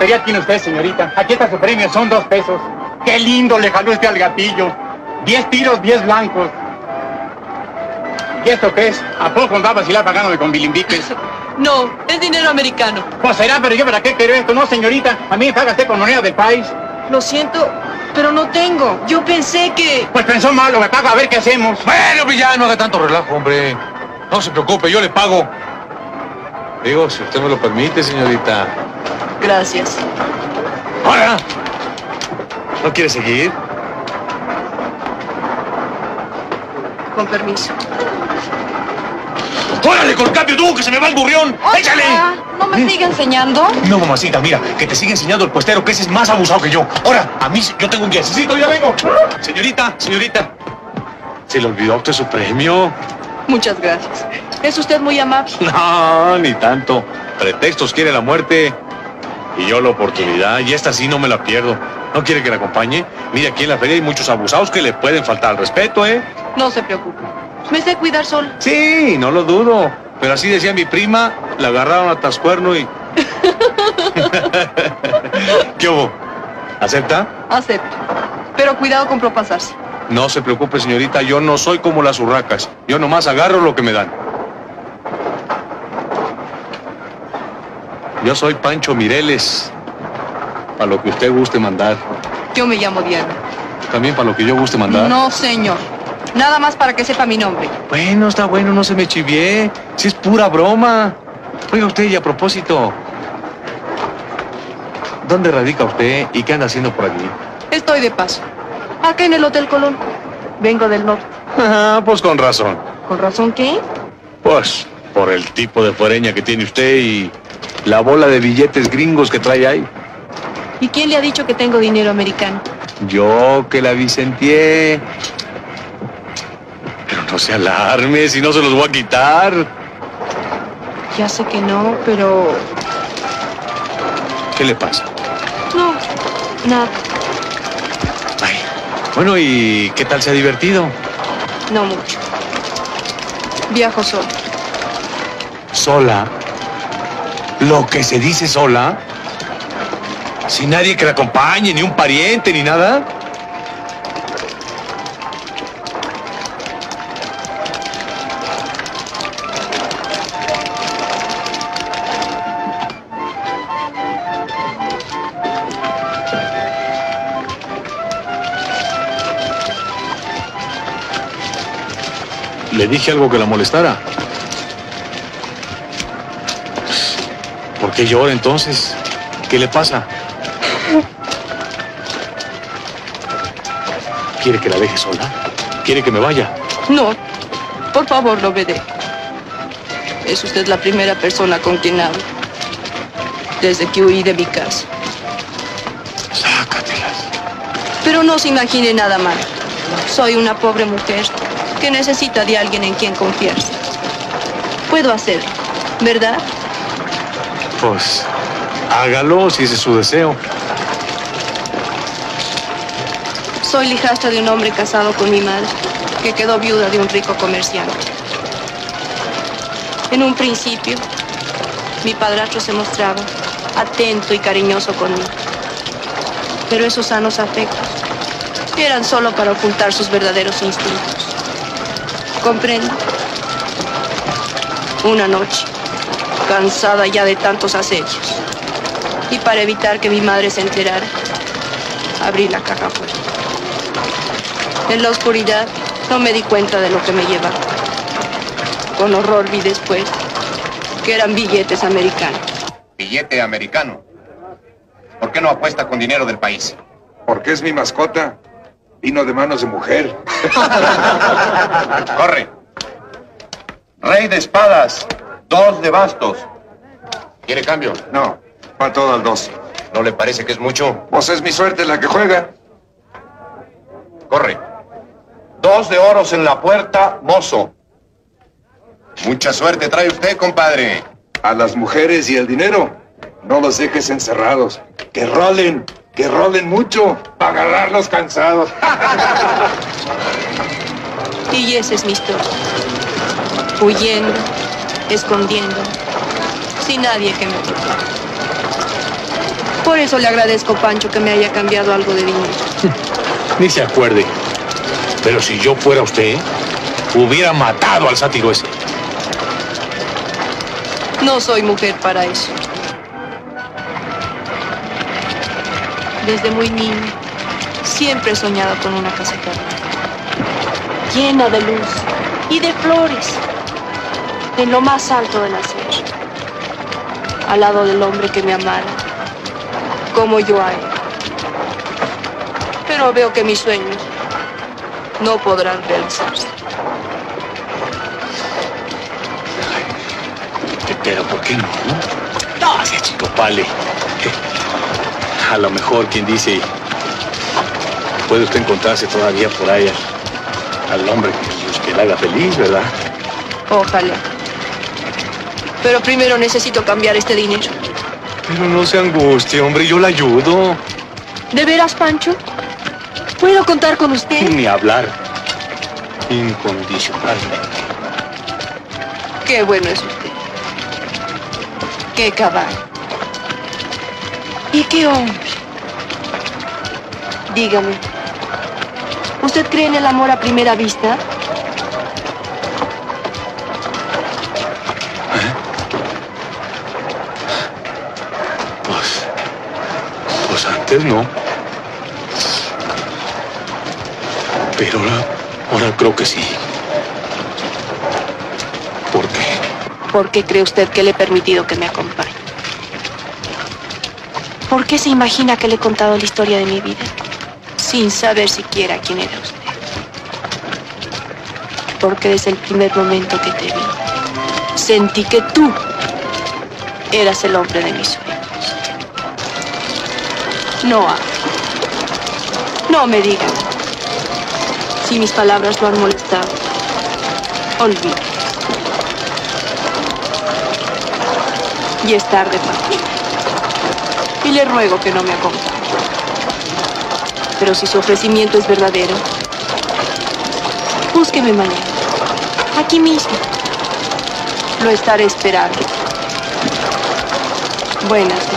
¡Qué buena puntería tiene usted, señorita! Aquí está su premio, son dos pesos. ¡Qué lindo le jaló usted al gatillo! Diez tiros, diez blancos. ¿Y esto qué es? ¿A poco andaba la pagándome con bilimbiques? No, es dinero americano. Pues será, pero yo para qué quiero esto, no, señorita. A mí me paga usted con moneda del país. Lo siento, pero no tengo. Yo pensé que... Pues pensó malo, me paga a ver qué hacemos. Bueno, pues ya no haga tanto relajo, hombre. No se preocupe, yo le pago. Digo, si usted me lo permite, señorita. Gracias. ¡Ahora! ¿No quiere seguir? Con permiso. ¡Órale, con cambio tú, que se me va el burrión! ¡Échale! Ah, ¿No me sigue enseñando? No, mamacita, mira, que te sigue enseñando el puestero, que ese es más abusado que yo. Ahora, a mí, yo tengo un guesecito, ya vengo. Señorita, señorita. ¿Se le olvidó a usted su premio? Muchas gracias. Es usted muy amable. (laughs) No, ni tanto. Pretextos quiere la muerte. Y yo la oportunidad, y esta sí no me la pierdo. ¿No quiere que la acompañe? Mire, aquí en la feria hay muchos abusados que le pueden faltar al respeto, ¿eh? No se preocupe. Me sé cuidar sola. Sí, no lo dudo. Pero así decía mi prima, la agarraron a tascuerno y... (laughs) ¿Qué hubo? ¿Acepta? Acepto. Pero cuidado con propasarse. No se preocupe, señorita, yo no soy como las urracas. Yo nomás agarro lo que me dan. Yo soy Pancho Mireles. Para lo que usted guste mandar. Yo me llamo Diana. También para lo que yo guste mandar. No, señor. Nada más para que sepa mi nombre. Bueno, está bueno, no se me chivié. Si es pura broma. Oiga usted, y a propósito, ¿dónde radica usted y qué anda haciendo por aquí? Estoy de paso. Acá en el Hotel Colón. Vengo del norte. Ah, pues con razón. ¿Con razón qué? Pues por el tipo de fuereña que tiene usted y la bola de billetes gringos que trae ahí. ¿Y quién le ha dicho que tengo dinero americano? Yo que la vicentié. Pero no se alarme, si no se los voy a quitar. Ya sé que no, pero... ¿Qué le pasa? No, nada. Bueno, ¿y qué tal se ha divertido? No mucho. Viajo solo. ¿Sola? ¿Lo que se dice sola? ¿Sin nadie que la acompañe, ni un pariente, ni nada? ¿Le dije algo que la molestara? Qué llora entonces? ¿Qué le pasa? ¿Quiere que la deje sola? ¿Quiere que me vaya? No, por favor, no me. Es usted la primera persona con quien hablo. Desde que huí de mi casa. Sácatelas. Pero no se imagine nada mal. Soy una pobre mujer que necesita de alguien en quien confiarse. Puedo hacerlo, ¿verdad? Pues hágalo si ese es su deseo. Soy hijastra de un hombre casado con mi madre, que quedó viuda de un rico comerciante. En un principio, mi padrastro se mostraba atento y cariñoso conmigo. Pero esos sanos afectos eran solo para ocultar sus verdaderos instintos. Comprendo. Una noche, cansada ya de tantos asedios, y para evitar que mi madre se enterara, abrí la caja fuerte. En la oscuridad no me di cuenta de lo que me llevaba. Con horror vi después que eran billetes americanos. Billete americano. ¿Por qué no apuesta con dinero del país? Porque es mi mascota. Vino de manos de mujer. (laughs) Corre. Rey de espadas. Dos de bastos. ¿Quiere cambio? No, va todo al dos. ¿No le parece que es mucho? Pues es mi suerte la que juega. Corre. Dos de oros en la puerta, mozo. Mucha suerte trae usted, compadre. A las mujeres y el dinero, no los dejes encerrados. Que rolen, que rolen mucho, para agarrarlos cansados. (laughs) Y esa es mi historia. Huyendo, escondiendo, sin nadie que me proteja. Por eso le agradezco, Pancho, que me haya cambiado algo de dinero. (laughs) Ni se acuerde. Pero si yo fuera usted, hubiera matado al sátiro ese. No soy mujer para eso. Desde muy niño, siempre he soñado con una caseta blanca, llena de luz y de flores, en lo más alto de la sierra, al lado del hombre que me amara, como yo a él. Pero veo que mis sueños no podrán realizarse. Pero ¿por qué no? No, sea chico, vale. A lo mejor, quien dice, puede usted encontrarse todavía por ahí al, al hombre que, que le haga feliz, ¿verdad? Ojalá. Pero primero necesito cambiar este dinero. Pero no se angustie, hombre, yo le ayudo. ¿De veras, Pancho? ¿Puedo contar con usted? Ni hablar. Incondicionalmente. Qué bueno es usted. Qué caballo. Y qué hombre. Dígame, ¿Usted cree en el amor a primera vista? No. Pero ahora, ahora creo que sí. ¿Por qué? ¿Por qué cree usted que le he permitido que me acompañe? ¿Por qué se imagina que le he contado la historia de mi vida sin saber siquiera quién era usted? Porque desde el primer momento que te vi, sentí que tú eras el hombre de mis sueños. No, hable. no me diga. Si mis palabras lo han molestado, olvídelo. Y es tarde para. Y le ruego que no me acompañe. Pero si su ofrecimiento es verdadero, búsqueme mañana. Aquí mismo. Lo estaré esperando. Buenas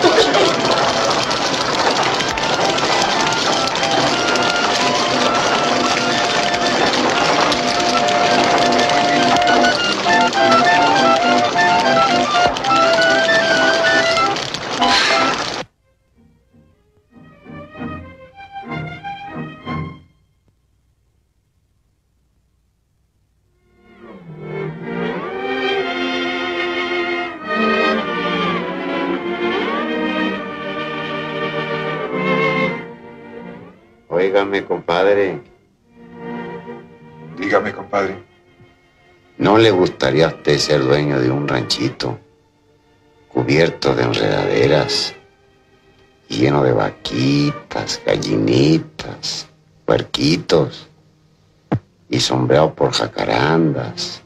Óigame, compadre, Dígame, compadre. ¿no le gustaría a usted ser dueño de un ranchito cubierto de enredaderas, lleno de vaquitas, gallinitas, puerquitos y sombreado por jacarandas?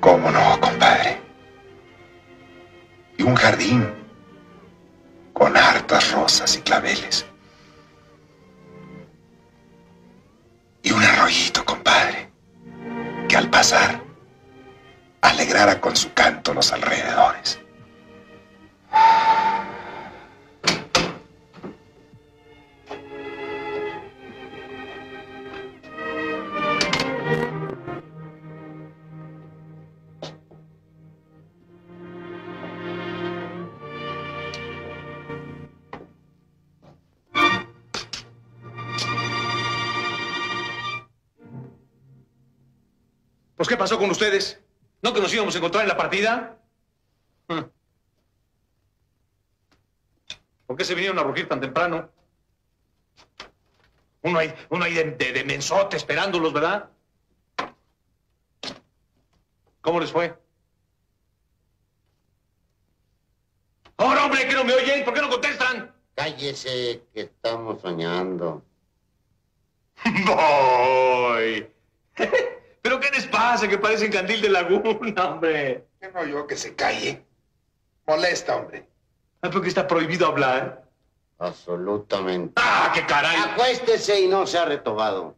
¿Cómo no, compadre? Y un jardín con hartas rosas y claveles. Y un arroyito, compadre, que al pasar alegrara con su canto los alrededores. Pues, ¿qué pasó con ustedes? ¿No que nos íbamos a encontrar en la partida? Hmm. ¿Por qué se vinieron a rugir tan temprano? Uno ahí, uno ahí de, de, de mensote esperándolos, ¿verdad? ¿Cómo les fue? ¡Ahora, hombre, que no me oyen! ¿Por qué no contestan? Cállese, que estamos soñando. (laughs) ¡Voy! ¿Pero qué les pasa? Que parecen candil de laguna, hombre. ¿Qué no yo que se calle? Molesta, hombre. ¿Ah, ¿Por qué está prohibido hablar? Absolutamente. ¡Ah, qué caray! Acuéstese y no se ha retobado.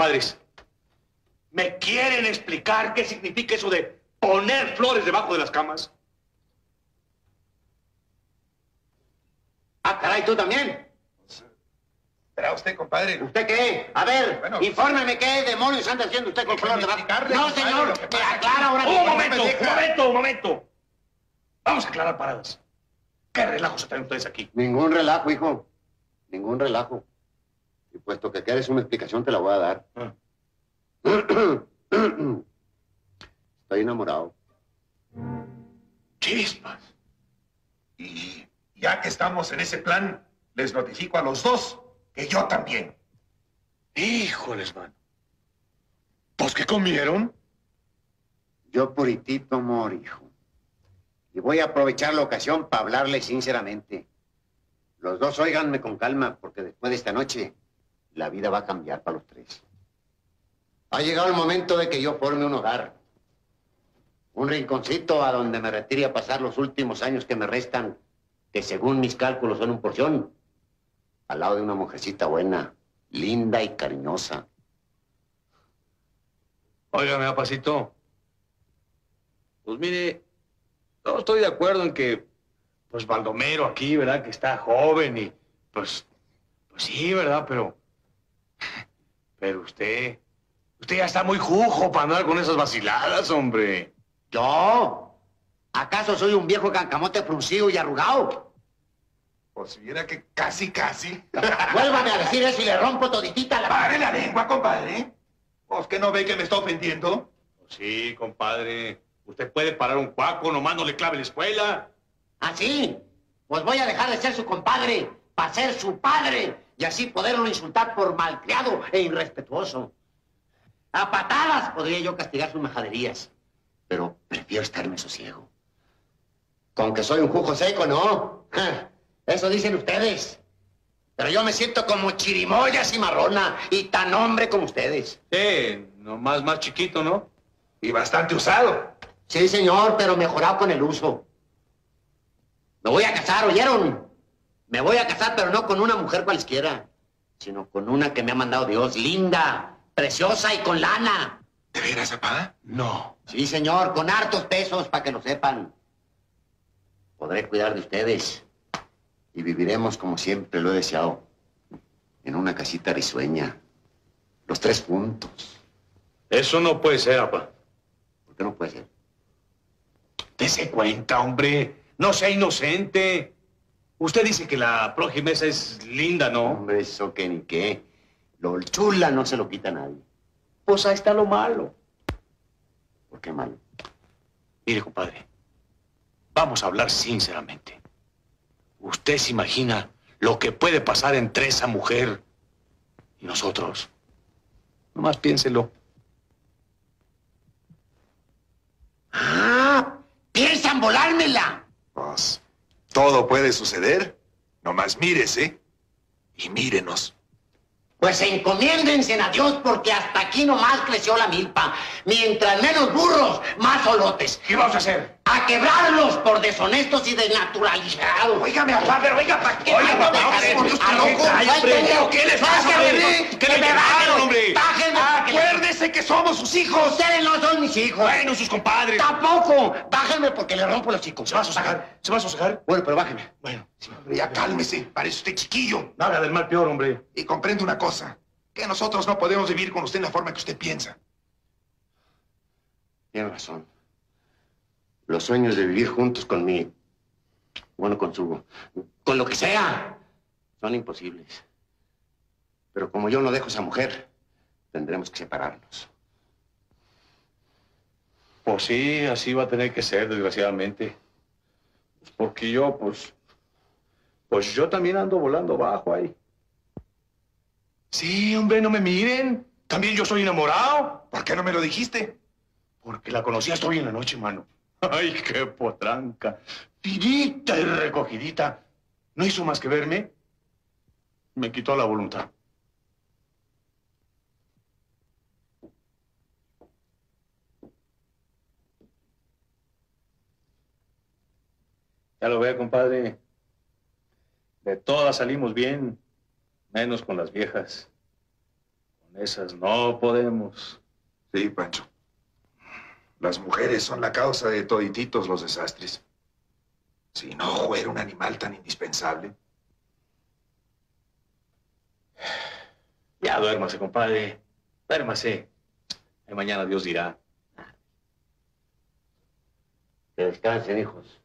Compadres, ¿me quieren explicar qué significa eso de poner flores debajo de las camas? Ah, caray, ¿tú también? ¿Será usted, compadre? ¿Usted qué? A ver, Bueno. infórmeme qué demonios anda haciendo usted con Déjeme flor de vaca. explicarle, No, señor, me aclara ahora Un momento, me un momento, un momento. Vamos a aclarar paradas. ¿Qué relajo se traen ustedes aquí? Ningún relajo, hijo. Ningún relajo. Y puesto que quieres una explicación, te la voy a dar. Ah. (clears throat) Estoy enamorado. Chispas. Y ya que estamos en ese plan, les notifico a los dos que yo también. Híjoles, mano. ¿Pues qué comieron? Yo puritito amor, hijo. Y voy a aprovechar la ocasión para hablarles sinceramente. Los dos óiganme con calma, porque después de esta noche, la vida va a cambiar para los tres. Ha llegado el momento de que yo forme un hogar. Un rinconcito a donde me retire a pasar los últimos años que me restan, que según mis cálculos son un porción, al lado de una mujercita buena, linda y cariñosa. Óigame, apacito. Pues mire, no estoy de acuerdo en que, pues Baldomero aquí, ¿verdad? Que está joven y, pues, pues sí, ¿verdad? Pero, pero usted, usted ya está muy jujo para andar con esas vaciladas, hombre. ¿Yo? ¿Acaso soy un viejo cancamote fruncido y arrugado? Pues si viera que casi, casi. (laughs) Vuélvame a decir eso y le rompo toditita la... ¡Pare la lengua, compadre! ¿Pues que no ve que me está ofendiendo? Pues sí, compadre. Usted puede parar un cuaco, nomás no le clave la escuela. ¿Ah, sí? Pues voy a dejar de ser su compadre para ser su padre y así poderlo insultar por malcriado e irrespetuoso. A patadas podría yo castigar sus majaderías, pero prefiero estarme sosiego. Con que soy un jujo seco, ¿no? Eso dicen ustedes. Pero yo me siento como chirimoya cimarrona y tan hombre como ustedes. Sí, nomás más chiquito, ¿no? Y bastante usado. Sí, señor, pero mejorado con el uso. Me voy a casar, ¿oyeron? Me voy a casar, pero no con una mujer cualquiera, sino con una que me ha mandado Dios, linda, preciosa y con lana. ¿De veras, papá? No. Sí, señor, con hartos pesos, para que lo sepan. Podré cuidar de ustedes y viviremos como siempre lo he deseado, en una casita risueña, los tres juntos. Eso no puede ser, apa. ¿Por qué no puede ser? Dese cuenta, hombre. No sea inocente. Usted dice que la prójima esa es linda, ¿no? Hombre, eso que ni qué. Lo chula no se lo quita a nadie. Pues ahí está lo malo. ¿Por qué malo? Mire, compadre, vamos a hablar sinceramente. ¿Usted se imagina lo que puede pasar entre esa mujer y nosotros? Nomás piénselo. ¡Ah! ¡Piensan volármela! Pues, todo puede suceder. Nomás mírese y mírenos. Pues encomiéndense a Dios porque hasta aquí nomás creció la milpa. Mientras menos burros, más olotes. ¿Qué vamos a hacer? A quebrarlos por deshonestos y desnaturalizados. Óigame, papá, pero oiga, ¿para qué? Oiga, papá, por Dios, está loco. ¿qué les pasa, hombre? que ¿Qué le bajen, hombre? Acuérdese que somos sus hijos. Ustedes no son mis hijos. Bueno, sus compadres. Tampoco. Bájenme porque le rompo los chicos. ¿Se va a sosegar? ¿Se va a sosegar? Bueno, pero bájenme. Bueno, ya cálmese. Parece usted chiquillo. no haga del mal peor, hombre. Y comprende una cosa. Que nosotros no podemos vivir con usted en la forma que usted piensa. Tiene razón. Los sueños de vivir juntos con mi... Bueno, con su... Con lo que sea. Son imposibles. Pero como yo no dejo a esa mujer, tendremos que separarnos. Pues sí, así va a tener que ser, desgraciadamente. Pues porque yo, pues... Pues yo también ando volando bajo ahí. Sí, hombre, no me miren. También yo soy enamorado. ¿Por qué no me lo dijiste? Porque la conocí hasta hoy en la noche, mano. Ay, qué potranca. Finita y recogidita. No hizo más que verme. Me quitó la voluntad. Ya lo ve, compadre. De todas salimos bien, menos con las viejas. Con esas no podemos. Sí, Pancho. Las mujeres son la causa de todititos los desastres. Si no fuera un animal tan indispensable. Ya duérmase, compadre. Duérmase. Y mañana Dios dirá. Que descansen, hijos.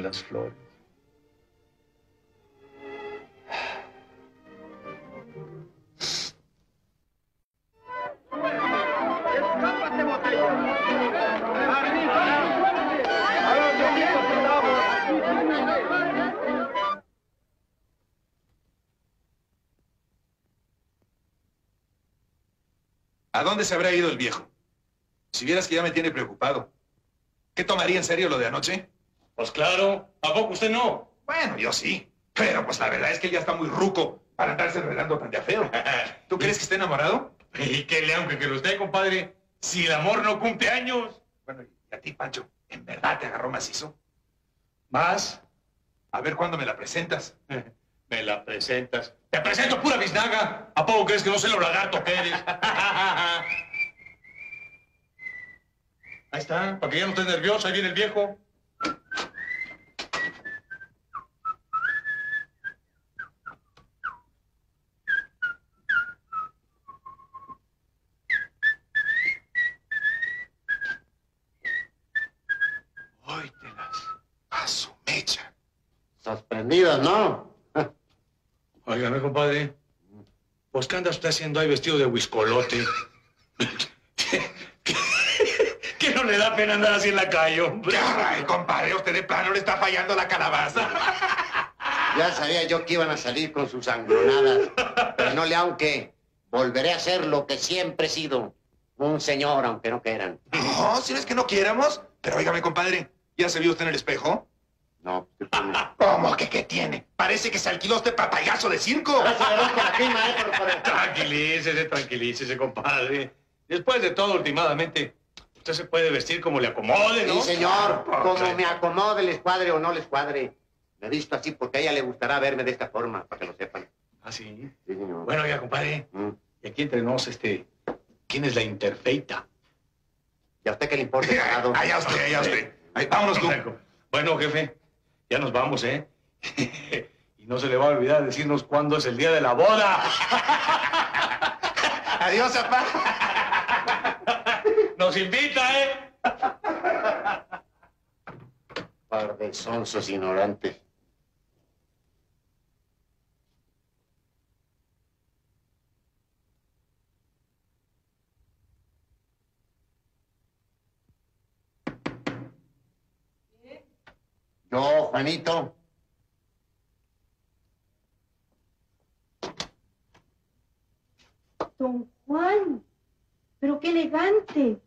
Huelen las flores. ¿A dónde se habrá ido el viejo? Si vieras que ya me tiene preocupado. ¿Qué tomaría en serio lo de anoche? Pues claro, ¿a poco usted no? Bueno, yo sí. Pero pues la verdad es que él ya está muy ruco para andarse enredando tan de feo. (laughs) ¿Tú crees que está enamorado? ¿Y qué le aunque que lo esté, compadre? Si el amor no cumple años. Bueno, y a ti, Pancho, ¿en verdad te agarró macizo? ¿Más? A ver cuándo me la presentas. (laughs) Me la presentas. ¡Te presento pura biznaga! ¿A poco crees que no sé lo lagarto que eres? (laughs) Ahí está, para que ya no estés nerviosa, ahí viene el viejo. Óytelas. A su mecha. Sorprendidas, ¿no? Óigame, compadre. Pues, ¿qué anda usted haciendo ahí vestido de huiscolote? ¿Qué, qué- qué no le da pena andar así en la calle, hombre? Ay, compadre, usted de plano le está fallando la calabaza. Ya sabía yo que iban a salir con sus anglonadas. Pero no le aunque volveré a ser lo que siempre he sido. Un señor, aunque no quieran. No, si no es que no quieramos. Pero óigame, compadre, ¿ya se vio usted en el espejo? No, ¿qué tiene? ¿Cómo que qué tiene? Parece que se alquiló este papayazo de circo. Tranquilícese, tranquilícese, compadre. Después de todo, últimamente, usted se puede vestir como le acomode, ¿no? Sí, señor. Ah, Como me acomode, les cuadre o no les cuadre. Me he visto así porque a ella le gustará verme de esta forma, para que lo sepan. ¿Ah, sí? Sí, señor. Bueno, ya, compadre. Mm. Y aquí entre nos, este... ¿Quién es la interfeita? ¿Y a usted qué le importa? Allá (laughs) usted, allá usted. Ay, vámonos tú. Bueno, jefe, ya nos vamos, ¿eh? (laughs) y no se le va a olvidar decirnos cuándo es el día de la boda. (laughs) Adiós, papá. Nos invita, ¿eh? Par de sonsos ignorantes. Juanito. Don Juan, pero qué elegante.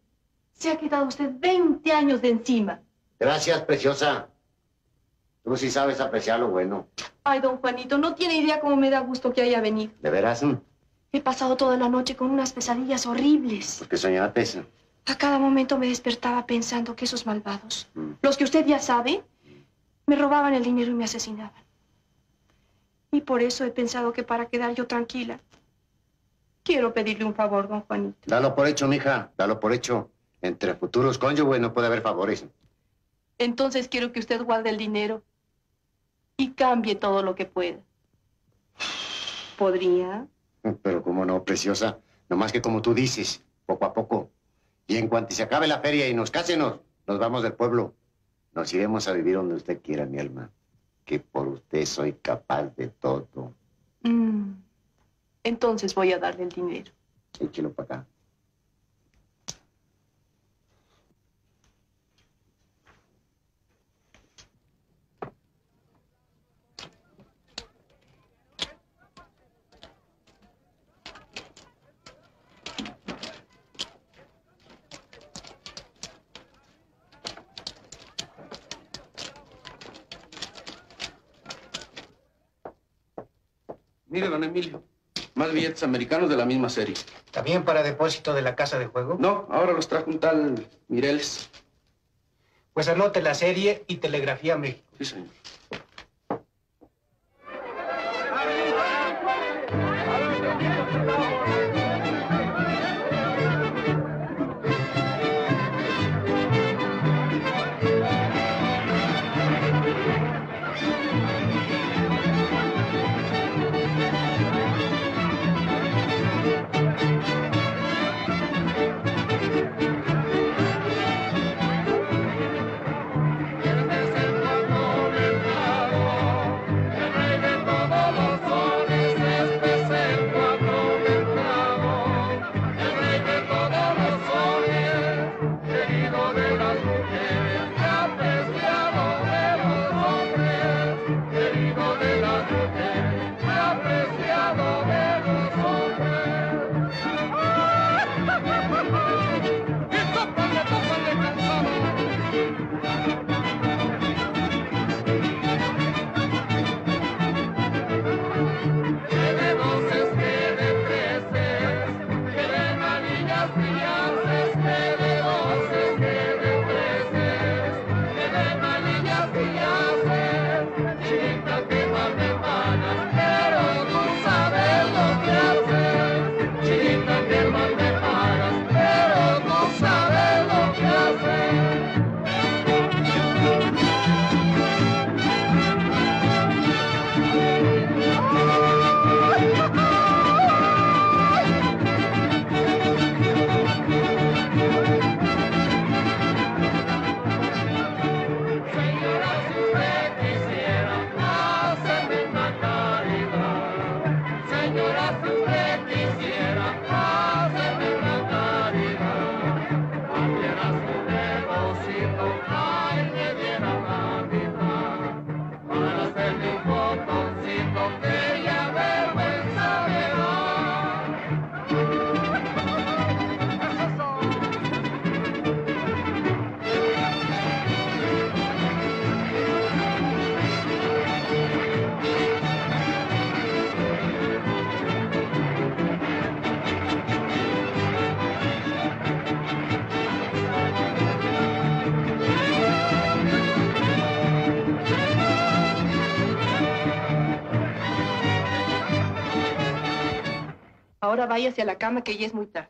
Se ha quedado usted 20 años de encima. Gracias, preciosa. Tú sí sabes apreciar lo bueno. Ay, don Juanito, no tiene idea cómo me da gusto que haya venido. ¿De veras? mm? He pasado toda la noche con unas pesadillas horribles. ¿Por qué soñaste eso? A cada momento me despertaba pensando que esos malvados, los que usted ya sabe, me robaban el dinero y me asesinaban. Y por eso he pensado que para quedar yo tranquila, quiero pedirle un favor, don Juanito. Dalo por hecho, mija. Dalo por hecho. Entre futuros cónyuges no puede haber favores. Entonces quiero que usted guarde el dinero y cambie todo lo que pueda. ¿Podría? Pero cómo no, preciosa. No más que como tú dices, poco a poco. Y en cuanto se acabe la feria y nos cásenos, nos vamos del pueblo. Nos iremos a vivir donde usted quiera, mi alma. Que por usted soy capaz de todo. Mm. Entonces voy a darle el dinero. Échelo para acá. Mire, don Emilio, más billetes americanos de la misma serie. ¿También para depósito de la casa de juego? No, ahora los trajo un tal Mireles. Pues anote la serie y telegrafía a México. Sí, señor. Váyase a la cama que ya es muy tarde.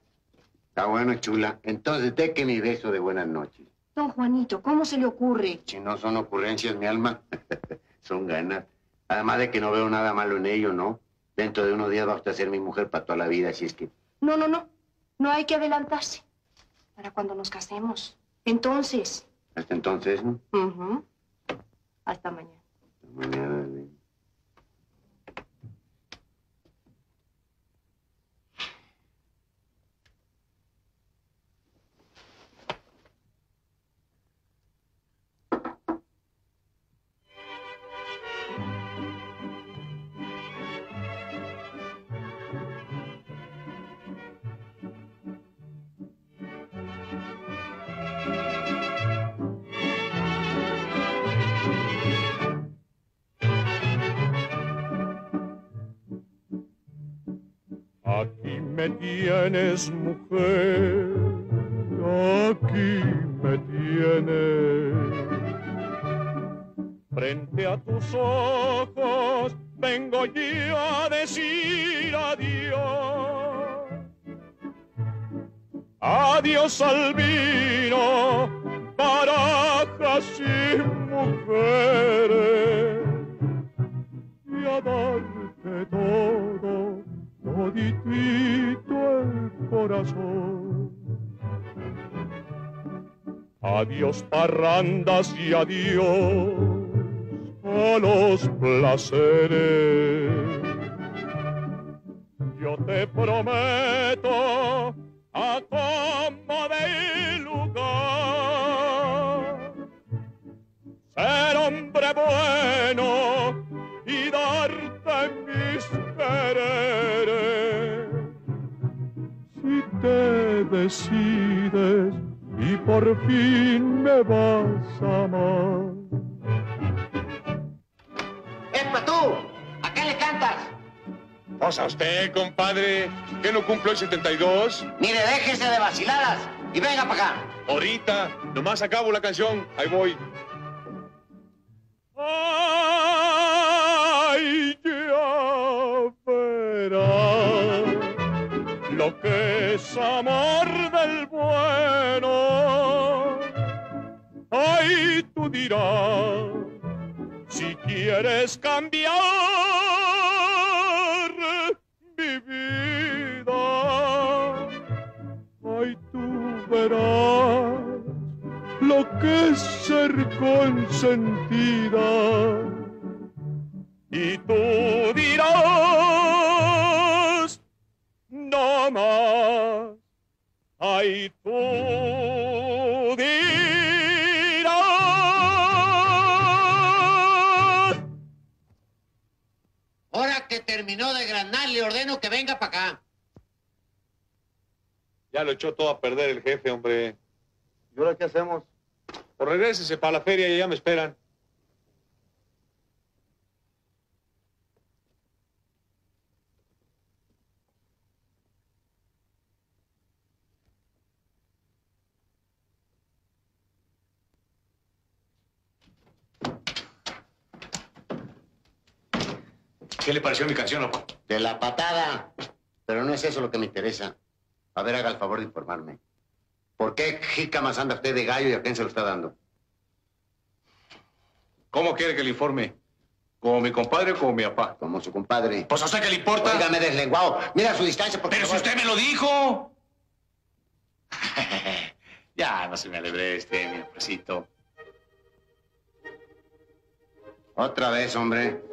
Está bueno, chula. Entonces, que mi beso de buenas noches. Don Juanito, ¿cómo se le ocurre? Si no son ocurrencias, mi alma, (laughs) son ganas. Además de que no veo nada malo en ello, ¿no? Dentro de unos días va usted a ser mi mujer para toda la vida, así es que... No, no, no. No hay que adelantarse. Para cuando nos casemos. Entonces. Hasta entonces, ¿no? Ujú. Hasta mañana. Mañana. Aquí me tienes, mujer, aquí me tienes. Frente a tus ojos vengo yo a decir adiós. Adiós al vino, barajas y mujeres. Y a darte todo el corazón. Adiós parrandas y adiós a los placeres. Yo te prometo a como de lugar ser hombre bueno y darte mis quereres. Te decides y por fin me vas a amar. ¡Epa tú! ¿A qué le cantas? Pues a usted, compadre, que no cumplo el 72. Mire, déjese de vaciladas y venga para acá. Ahorita, nomás acabo la canción, ahí voy. Ay, amor del bueno. Ay, tú dirás si quieres cambiar mi vida. Ay, tú verás lo que es ser consentida. Y tú dirás, más. Ay, tú dirás. Ahora que terminó de granar, le ordeno que venga para acá. Ya lo echó todo a perder el jefe, hombre. ¿Y ahora qué hacemos? Pues regrésese para la feria y ya me esperan. ¿Qué le pareció mi canción? De la patada. Pero no es eso lo que me interesa. A ver, haga el favor de informarme. ¿Por qué jícamas anda usted de gallo y a quién se lo está dando? ¿Cómo quiere que le informe? ¿Como mi compadre o como mi papá? Como su compadre. Pues a usted qué le importa. Óigame deslenguado. Mira su distancia porque... Pero si usted me lo dijo. (laughs) ya, no se me alebre este, mi hombrecito. Otra vez, hombre.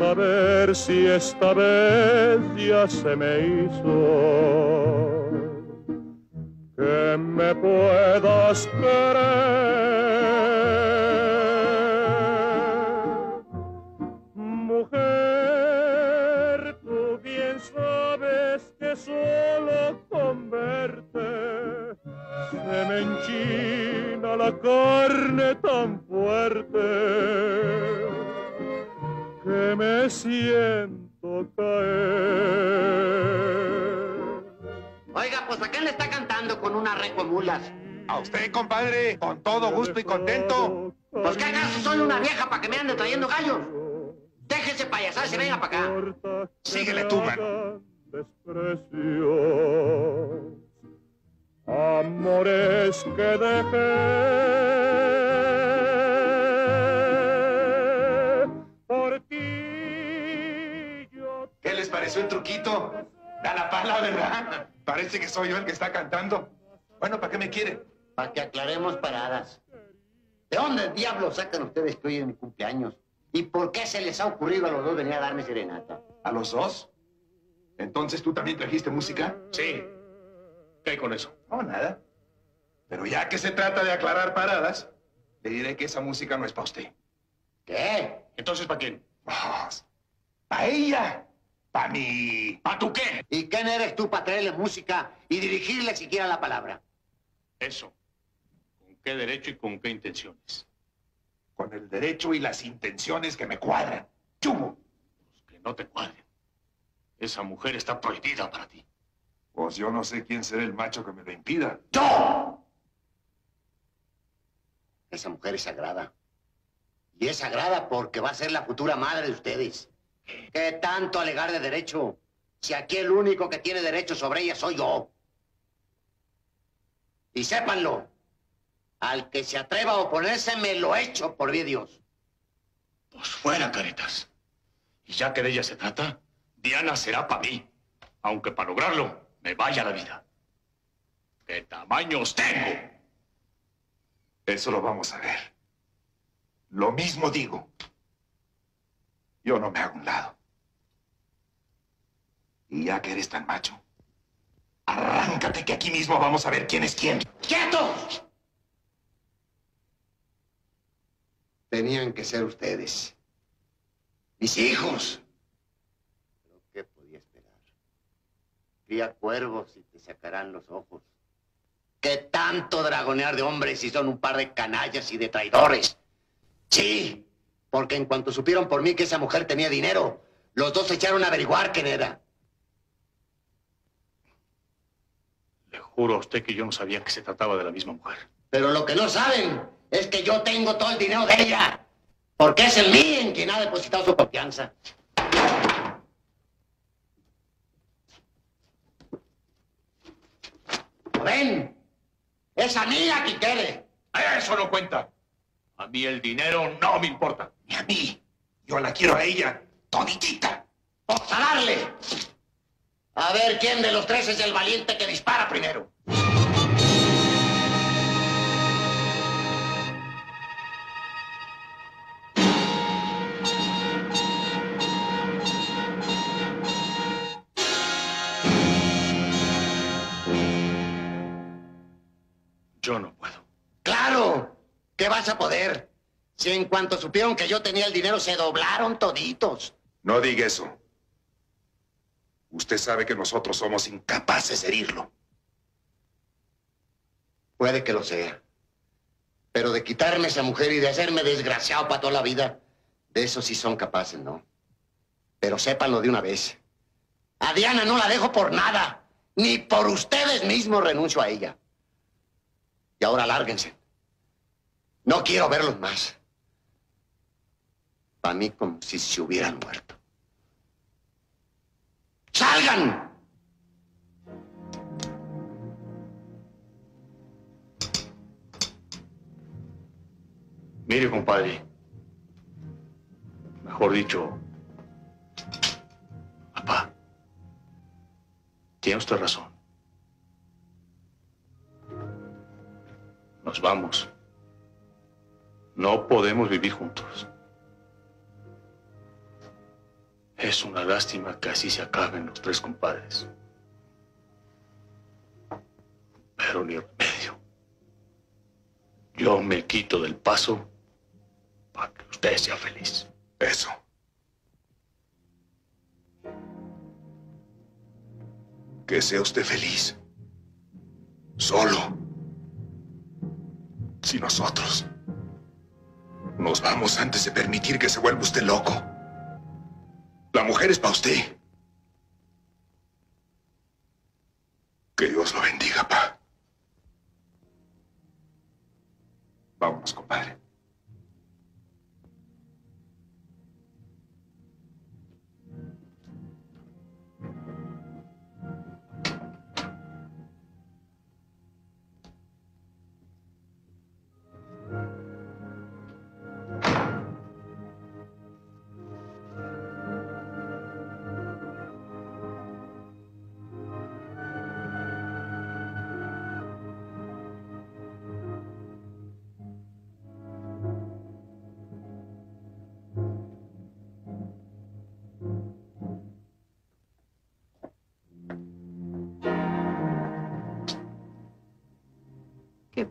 A ver si esta vez ya se me hizo. Que me puedas querer. solo con verte se me enchina la carne tan fuerte que me siento caer. Oiga, pues ¿a quién le está cantando con una mulas? A usted, compadre, con todo gusto y contento. Pues que acaso soy una vieja para que me ande trayendo gallos. Déjese payasarse, venga para acá. Síguele tú, mano. Desprecios, amores que dejé por ti. Yo ¿Qué les pareció el truquito? Da la pala, ¿verdad? Parece que soy yo el que está cantando. Bueno, ¿para qué me quiere? Para que aclaremos paradas. ¿De dónde diablos sacan ustedes que hoy es mi cumpleaños? ¿Y por qué se les ha ocurrido a los dos venir a darme serenata? ¿A los dos? Entonces tú también trajiste música. Sí. ¿Qué hay con eso? No, nada. Pero ya que se trata de aclarar paradas, le diré que esa música no es para usted. ¿Qué? Entonces, ¿para quién? ¡Para ella! ¡Para mí! ¿Para tú qué? ¿Y quién eres tú para traerle música y dirigirle siquiera la palabra? Eso. ¿Con qué derecho y con qué intenciones? Con el derecho y las intenciones que me cuadran. ¡Chubo! Pues que no te cuadren. Esa mujer está prohibida para ti. Pues yo no sé quién será el macho que me lo impida. ¡Yo! Esa mujer es sagrada. Y es sagrada porque va a ser la futura madre de ustedes. ¿Qué tanto alegar de derecho? Si aquí el único que tiene derecho sobre ella soy yo. Y sépanlo, al que se atreva a oponerse me lo echo por bien Dios. Pues fuera, caretas. Y ya que de ella se trata, Diana será para mí. Aunque para lograrlo me vaya la vida. ¿Qué tamaños tengo? Eso lo vamos a ver. Lo mismo digo. Yo no me hago un lado. Y ya que eres tan macho, arráncate que aquí mismo vamos a ver quién es quién. ¡Quietos! Tenían que ser ustedes. Mis hijos. Pero ¿qué podía esperar? Cría cuervos y te sacarán los ojos. ¿Qué tanto dragonear de hombres si son un par de canallas y de traidores? Sí, porque en cuanto supieron por mí que esa mujer tenía dinero, los dos se echaron a averiguar quién era. Le juro a usted que yo no sabía que se trataba de la misma mujer. Pero lo que no saben es que yo tengo todo el dinero de ella. Porque es el mío en quien ha depositado su confianza. Ven? Es a mí a quien quiere. Eso no cuenta. A mí el dinero no me importa. Ni a mí. Yo la quiero a ella, toditita. ¡Vamos a darle! A ver quién de los tres es el valiente que dispara primero. ¿Qué vas a poder? Si en cuanto supieron que yo tenía el dinero, se doblaron toditos. No diga eso. Usted sabe que nosotros somos incapaces de herirlo. Puede que lo sea. Pero de quitarme esa mujer y de hacerme desgraciado para toda la vida, de eso sí son capaces, ¿no? Pero sépanlo de una vez. A Diana no la dejo por nada. Ni por ustedes mismos renuncio a ella. Y ahora lárguense. No quiero verlos más. Para mí como si se hubieran muerto. ¡Salgan! Mire, compadre. Mejor dicho, papá. Tiene usted razón. Nos vamos. No podemos vivir juntos. Es una lástima que así se acaben los tres compadres. Pero ni remedio. Yo me quito del paso para que usted sea feliz. Eso. Que sea usted feliz. Solo. Si nosotros nos vamos antes de permitir que se vuelva usted loco. La mujer es para usted. Que Dios lo bendiga, pa. Vámonos, compadre.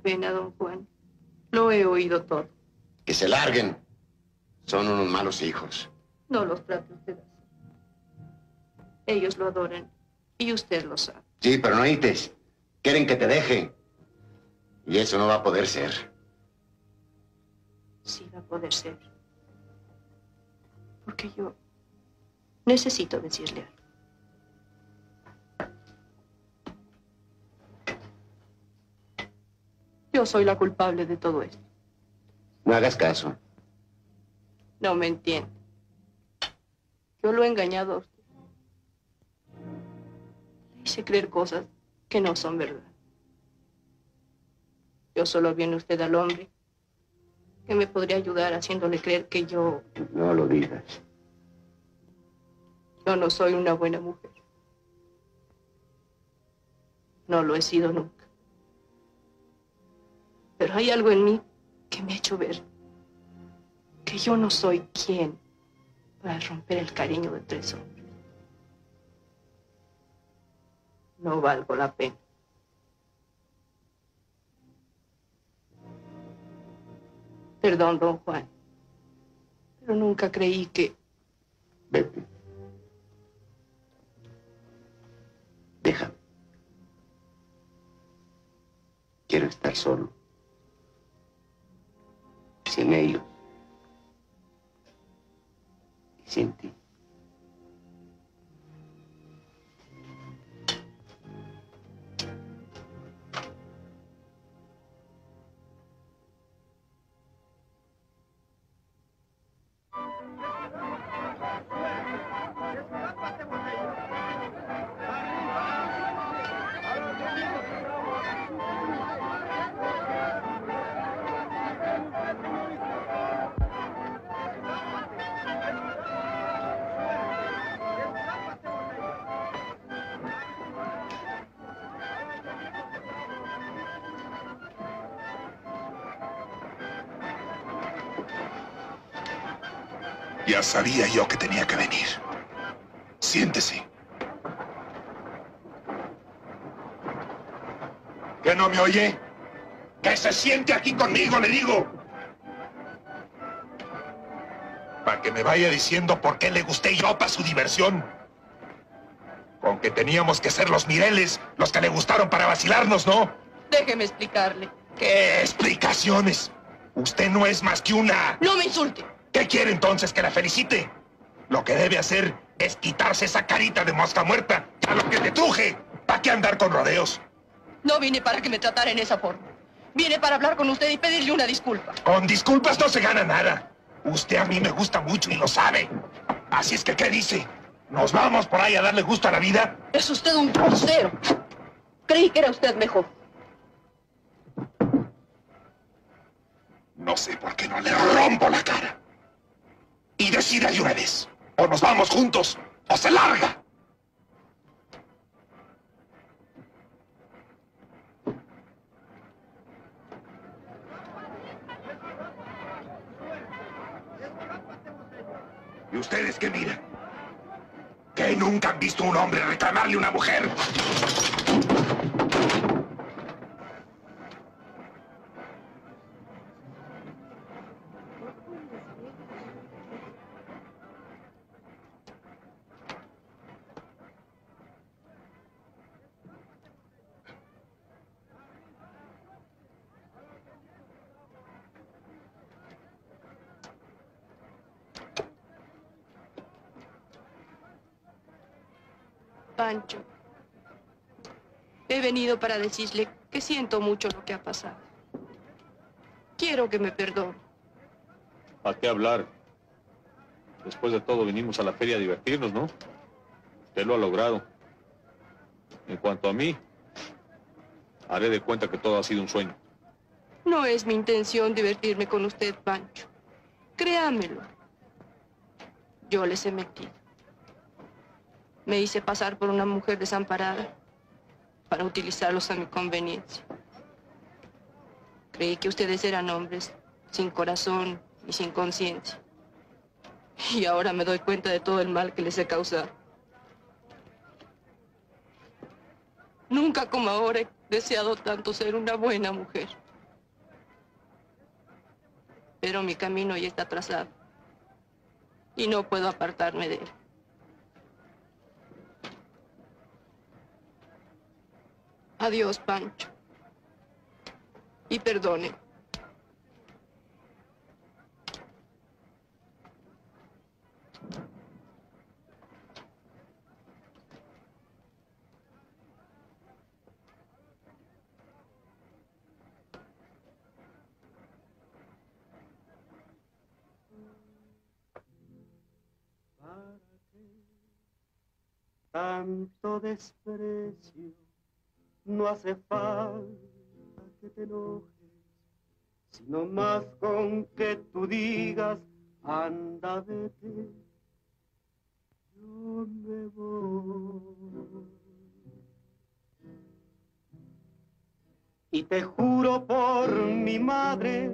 Pena, don Juan. Lo he oído todo. Que se larguen. Son unos malos hijos. No los trate usted así. Ellos lo adoran y usted lo sabe. Sí, pero no oítes. Quieren que te deje. Y eso no va a poder ser. Sí va a poder ser. Porque yo necesito decirle algo. Yo soy la culpable de todo esto. No hagas caso. No me entiende. Yo lo he engañado a usted. Le hice creer cosas que no son verdad. Yo solo vi en usted al hombre que me podría ayudar haciéndole creer que yo, No lo digas. yo no soy una buena mujer. No lo he sido nunca. Pero hay algo en mí que me ha hecho ver que yo no soy quien para romper el cariño de tres hombres. No valgo la pena. Perdón, don Juan, pero nunca creí que... Vete. Déjame. Quiero estar solo. Sin ellos. Y sin ti. Ya sabía yo que tenía que venir. Siéntese. ¿Que no me oye? Que se siente aquí conmigo, le digo. Para que me vaya diciendo por qué le gusté yo para su diversión. Con que teníamos que ser los Mireles, los que le gustaron para vacilarnos, ¿no? Déjeme explicarle. ¿Qué explicaciones? Usted no es más que una... No me insulte. ¿Qué quiere entonces que la felicite? Lo que debe hacer es quitarse esa carita de mosca muerta. A lo que te truje. ¿Para qué andar con rodeos? No vine para que me tratara en esa forma. Vine para hablar con usted y pedirle una disculpa. Con disculpas no se gana nada. Usted a mí me gusta mucho y lo sabe. Así es que, ¿qué dice? ¿Nos vamos por ahí a darle gusto a la vida? Es usted un grosero. Creí que era usted mejor. No sé por qué no le rompo la cara. Y decida de una vez. O nos vamos juntos, o se larga. ¿Y ustedes qué miran? ¿Que nunca han visto un hombre reclamarle a una mujer? Venido para decirle que siento mucho lo que ha pasado. Quiero que me perdone. ¿Para qué hablar? Después de todo vinimos a la feria a divertirnos, ¿no? Usted lo ha logrado. En cuanto a mí, haré de cuenta que todo ha sido un sueño. No es mi intención divertirme con usted, Pancho. Créamelo. Yo les he mentido. Me hice pasar por una mujer desamparada para utilizarlos a mi conveniencia. Creí que ustedes eran hombres sin corazón y sin conciencia. Y ahora me doy cuenta de todo el mal que les he causado. Nunca como ahora he deseado tanto ser una buena mujer. Pero mi camino ya está trazado. Y no puedo apartarme de él. Adiós, Pancho. Y perdone. ¿Para qué tanto desprecio? No hace falta que te enojes, sino más con que tú digas, anda, vete, yo me voy. Y te juro por mi madre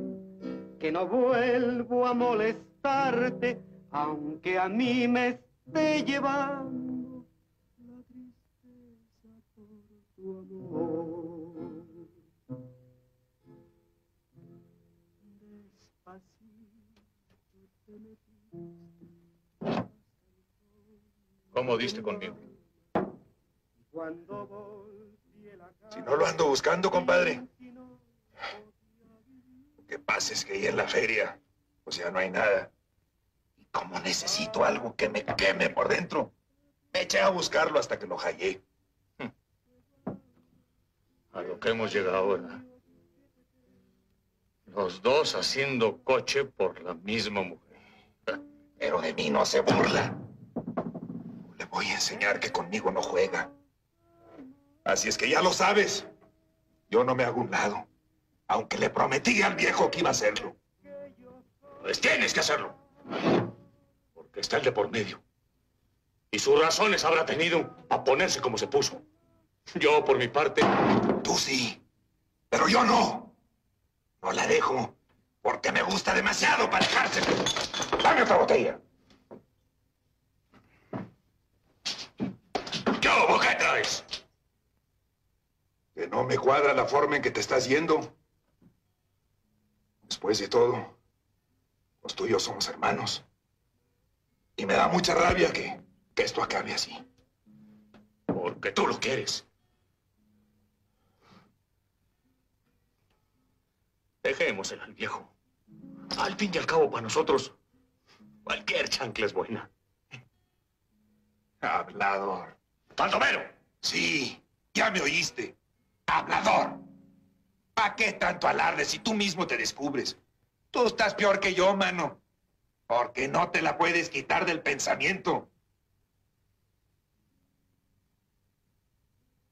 que no vuelvo a molestarte, aunque a mí me esté llevando ¿Cómo diste conmigo? Si no lo ando buscando, compadre. Lo que pasa es que ahí en la feria, pues ya no hay nada. Y como necesito algo que me queme por dentro, me eché a buscarlo hasta que lo hallé. A lo que hemos llegado ahora. Los dos haciendo coche por la misma mujer. (laughs) Pero de mí no se burla. Voy a enseñar que conmigo no juega. Así es que ya lo sabes. Yo no me hago un lado. Aunque le prometí al viejo que iba a hacerlo. Pues tienes que hacerlo. Porque está el de por medio. Y sus razones habrá tenido para ponerse como se puso. Yo, por mi parte... Tú sí. Pero yo no. No la dejo. Porque me gusta demasiado para dejárselo. Dame otra botella. ¿Qué hubo? ¿Qué traes? Que no me cuadra la forma en que te estás yendo. Después de todo, los tuyos somos hermanos. Y me da mucha rabia que, esto acabe así. Porque tú lo quieres. Dejémoselo al viejo. Al fin y al cabo, para nosotros, cualquier chancla es buena. Hablador. ¡Baldomero! Sí, ya me oíste. Hablador. ¿Para qué tanto alarde si tú mismo te descubres? Tú estás peor que yo, mano. Porque no te la puedes quitar del pensamiento.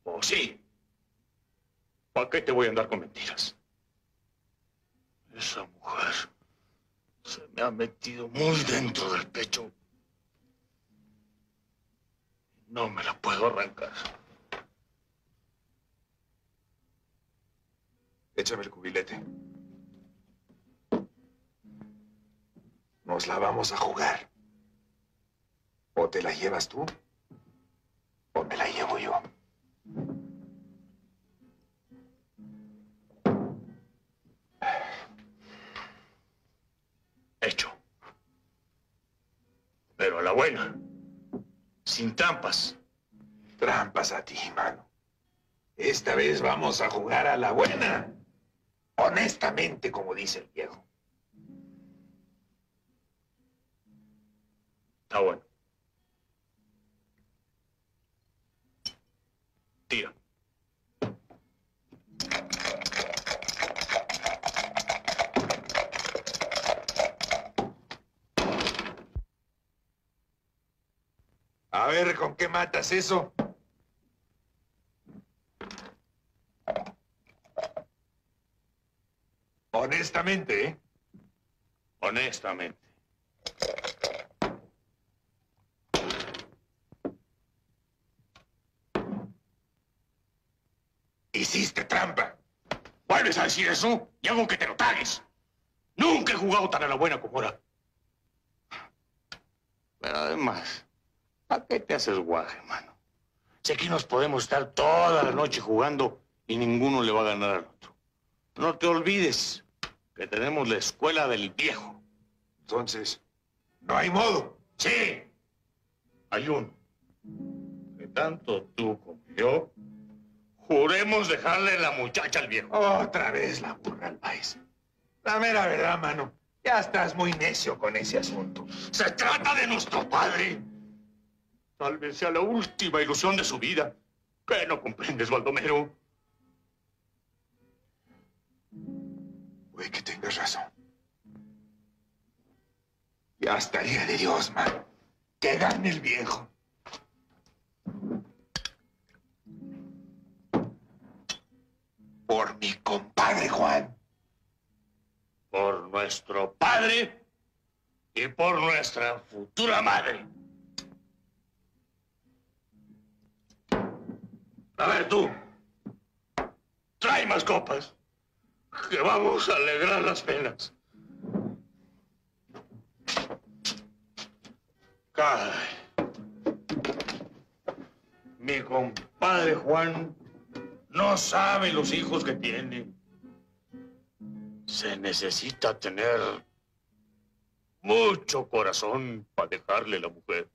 ¿O sí? ¿Para qué te voy a andar con mentiras? Esa mujer se me ha metido muy dentro del pecho. No me la puedo arrancar. Échame el cubilete. Nos la vamos a jugar. O te la llevas tú, o me la llevo yo. Hecho. Pero a la buena. Sin trampas. Trampas a ti, mano. Esta vez vamos a jugar a la buena honestamente, como dice el viejo. Está bueno. Tira. A ver, ¿con qué matas eso? Honestamente, ¿eh? Honestamente. Hiciste trampa. ¿Vuelves a decir eso? Y hago que te lo tragues. Nunca he jugado tan a la buena como ahora. Pero además, ¿para qué te haces guaje, mano? Si aquí nos podemos estar toda la noche jugando y ninguno le va a ganar al otro. No te olvides que tenemos la escuela del viejo. Entonces, no hay modo. Sí, hay uno. Que tanto tú como yo juremos dejarle la muchacha al viejo. Otra vez la burra al país. La mera verdad, mano. Ya estás muy necio con ese asunto. Se trata de nuestro padre. Tal vez sea la última ilusión de su vida. ¿Qué no comprendes, Baldomero? Puede que tengas razón. Ya estaría de Dios, man. Que gane el viejo. Por mi compadre Juan. Por nuestro padre y por nuestra futura madre. A ver tú, trae más copas, que vamos a alegrar las penas. Caray. Mi compadre Juan no sabe los hijos que tiene. Se necesita tener mucho corazón para dejarle la mujer.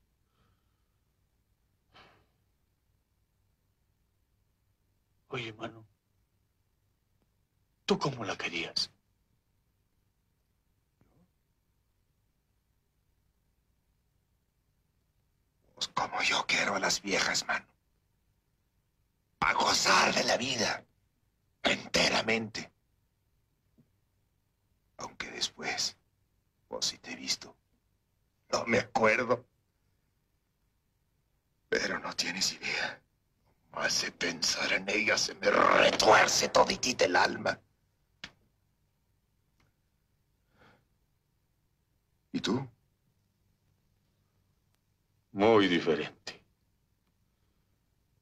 Oye, mano, ¿tú cómo la querías? Como yo quiero a las viejas, mano. A gozar de la vida. Enteramente. Aunque después, pues si te he visto, no me acuerdo. Pero no tienes idea. De pensar en ella se me retuerce toditita el alma. ¿Y tú? Muy diferente.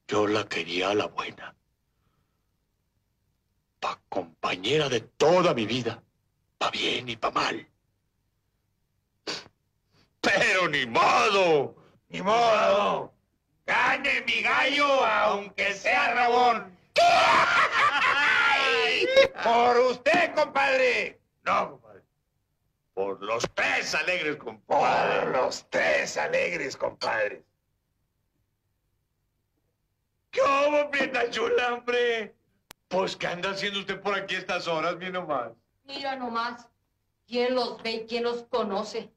Yo la quería a la buena. Pa' compañera de toda mi vida. Pa' bien y pa' mal. Pero ni modo. Ni modo. Gane mi gallo aunque sea rabón. (laughs) Por usted, compadre. No, compadre. Por los tres alegres compadres. Por los tres alegres compadres. ¿Qué hubo, prieta chula, hombre? Pues, ¿qué anda haciendo usted por aquí a estas horas, mi nomás? Mira nomás, ¿quién los ve y quién los conoce?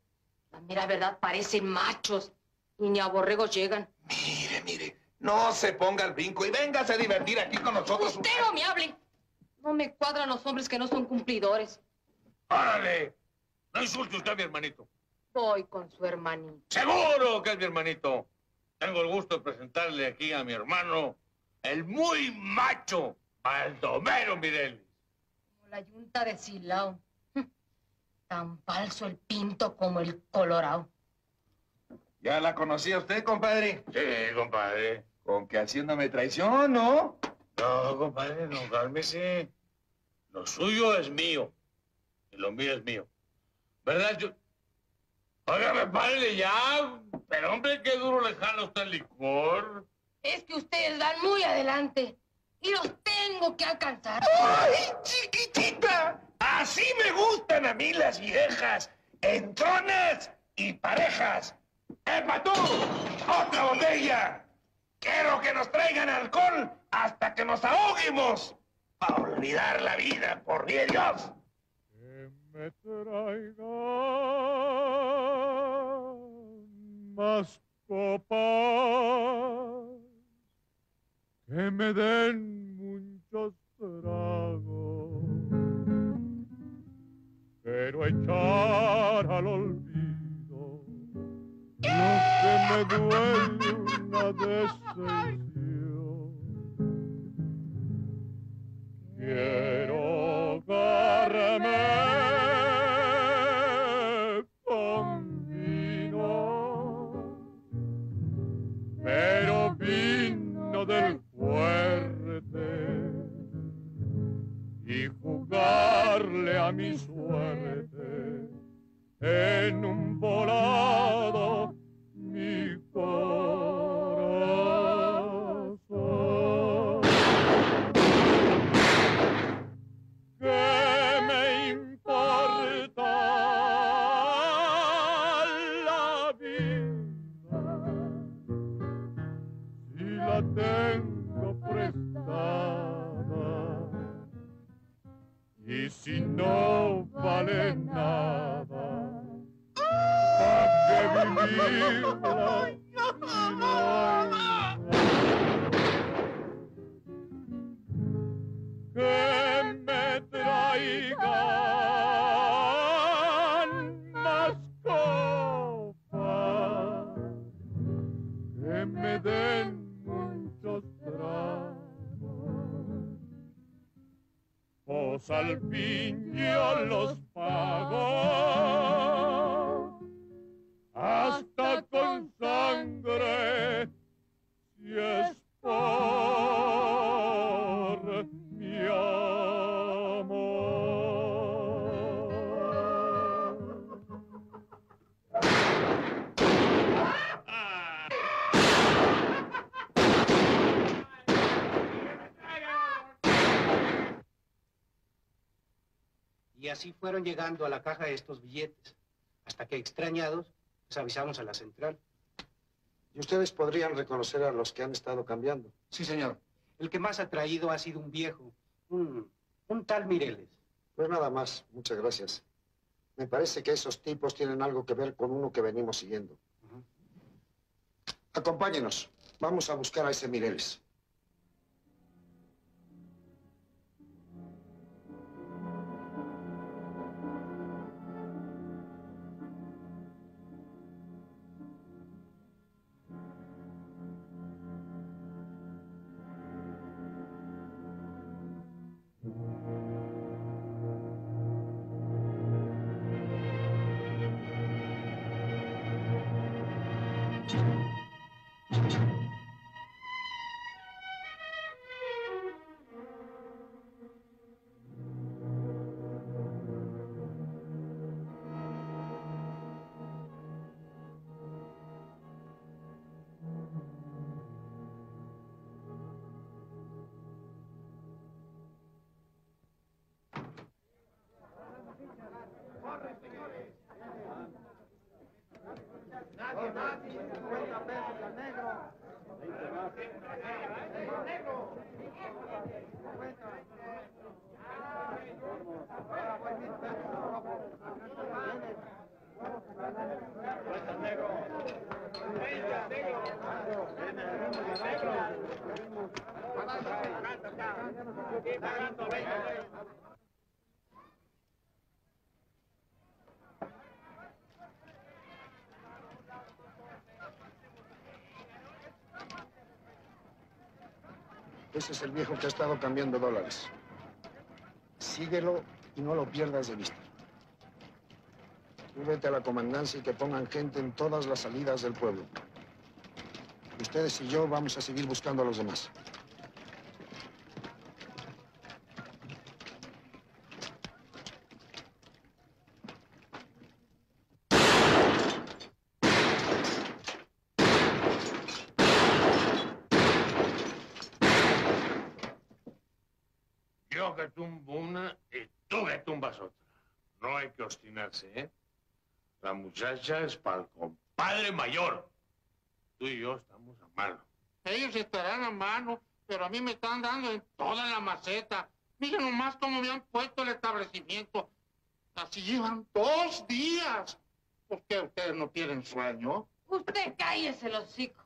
La mera verdad, parecen machos y ni a borregos llegan. Mire, mire, no se ponga al brinco y véngase a divertir aquí con nosotros. Usted no me hable. No me cuadran los hombres que no son cumplidores. ¡Árale! No insulte usted a mi hermanito. Voy con su hermanito. ¡Seguro que es mi hermanito! Tengo el gusto de presentarle aquí a mi hermano, el muy macho Baldomero Mireles. Como la yunta de Silao. Tan falso el pinto como el colorado. ¿Ya la conocía usted, compadre? Sí, compadre. Con que haciéndome traición, ¿no? No, compadre, no, cálmese. Lo suyo es mío. Y lo mío es mío. ¿Verdad? Yo... Óigame, padre, ya. Pero, hombre, qué duro le jala usted el licor. Es que ustedes van muy adelante. Y los tengo que alcanzar. ¡Ay, chiquitita! Así me gustan a mí las viejas. Entronas y parejas. ¡Epa tú! ¡Otra botella! Quiero que nos traigan alcohol hasta que nos ahoguemos. A olvidar la vida, por Dios. Me traigan más copas, que me den muchos tragos, pero echar al olvido lo que me duele una decepción. Quiero ahogarme del fuerte y jugarle a mi suerte en un volado mi corazón. Que me traigan más copas, que me den muchos tragos. Pues al los pago Y así fueron llegando a la caja estos billetes, hasta que extrañados les avisamos a la central. ¿Y ustedes podrían reconocer a los que han estado cambiando? Sí, señor. El que más ha traído ha sido un viejo, un, un tal Mireles. Pues nada más, muchas gracias. Me parece que esos tipos tienen algo que ver con uno que venimos siguiendo. Acompáñenos. Vamos a buscar a ese Mireles. Ese es el viejo que ha estado cambiando dólares. Síguelo y no lo pierdas de vista. Tú vete a la comandancia y que pongan gente en todas las salidas del pueblo. Ustedes y yo vamos a seguir buscando a los demás. Yo que tumbo una y tú que tumbas otra. No hay que obstinarse, ¿eh? La muchacha es para el compadre mayor. Tú y yo estamos a mano. Ellos estarán a mano, pero a mí me están dando en toda la maceta. Miren nomás cómo me han puesto el establecimiento. Así llevan dos días. ¿Por qué ustedes no tienen sueño? Usted cállese el hocico.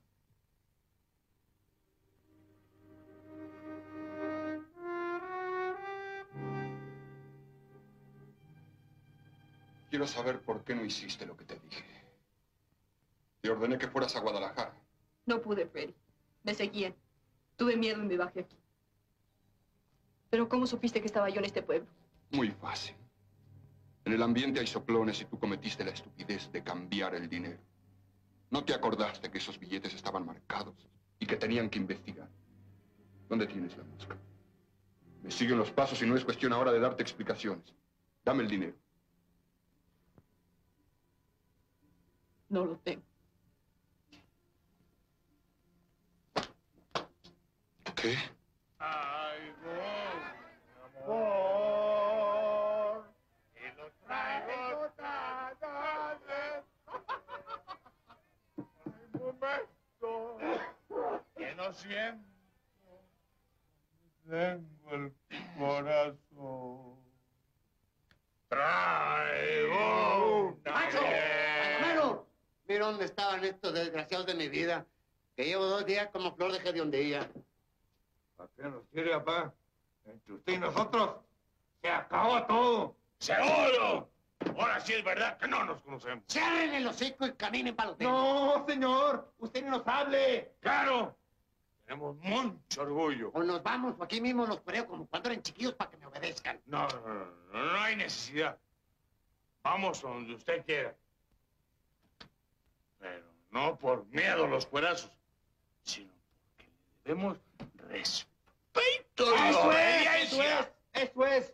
Quiero saber por qué no hiciste lo que te dije. Te ordené que fueras a Guadalajara. No pude, Freddy. Me seguían. Tuve miedo y me bajé aquí. Pero ¿cómo supiste que estaba yo en este pueblo? Muy fácil. En el ambiente hay soplones y tú cometiste la estupidez de cambiar el dinero. No te acordaste que esos billetes estaban marcados y que tenían que investigar. ¿Dónde tienes la mosca? Me siguen los pasos y no es cuestión ahora de darte explicaciones. Dame el dinero. No lo tengo. ¿Qué? Traigo amor y lo traigo cada vez. Hay momentos que no siento, tengo el corazón. Traigo una ¡Macho! ¡Palomero! Mira dónde estaban estos desgraciados de mi vida, que llevo dos días como flor de hediondía. ¿Para qué nos quiere, papá? Entre usted y nosotros se acabó todo. ¡Seguro! Ahora sí es verdad que no nos conocemos. Cierren el hocico y caminen para los No, señor. Usted no nos hable. ¡Claro! Tenemos mucho orgullo. O nos vamos, o aquí mismo los pereo como cuando eran chiquillos para que me obedezcan. No, no, no, no, no hay necesidad. Vamos a donde usted quiera. Pero no por miedo a los cuerazos, sino porque le debemos respeto Eso es, eso es, eso es.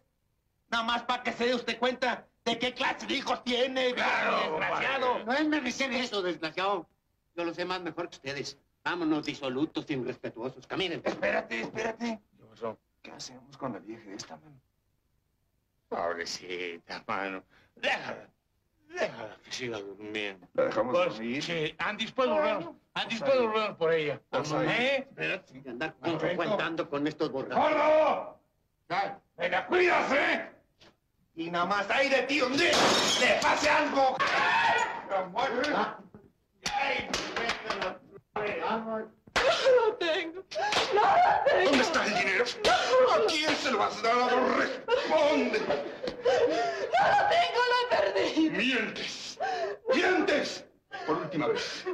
Nada más para que se dé usted cuenta de qué clase de hijos tiene, Claro, desgraciado. No es merecer eso, desgraciado. Yo lo sé más mejor que ustedes. Vámonos, disolutos, irrespetuosos. Caminen. Espérate, espérate. ¿Qué hacemos con la vieja esta, mano? Pobrecita, mano. Déjala. Déjala que siga durmiendo. ¿La dejamos Pues, dormir? Sí, por ella. ¿Eh? Espérate, sin andar cuentando con estos borrachos. ¡Venga, cuídase! Y nada más ahí de ti donde le pase algo. Vamos. No lo No. ¿Dónde está el dinero? ¿A quién se lo has dado? Responde. No lo tengo, lo he perdido. Mientes. Mientes. Por última vez.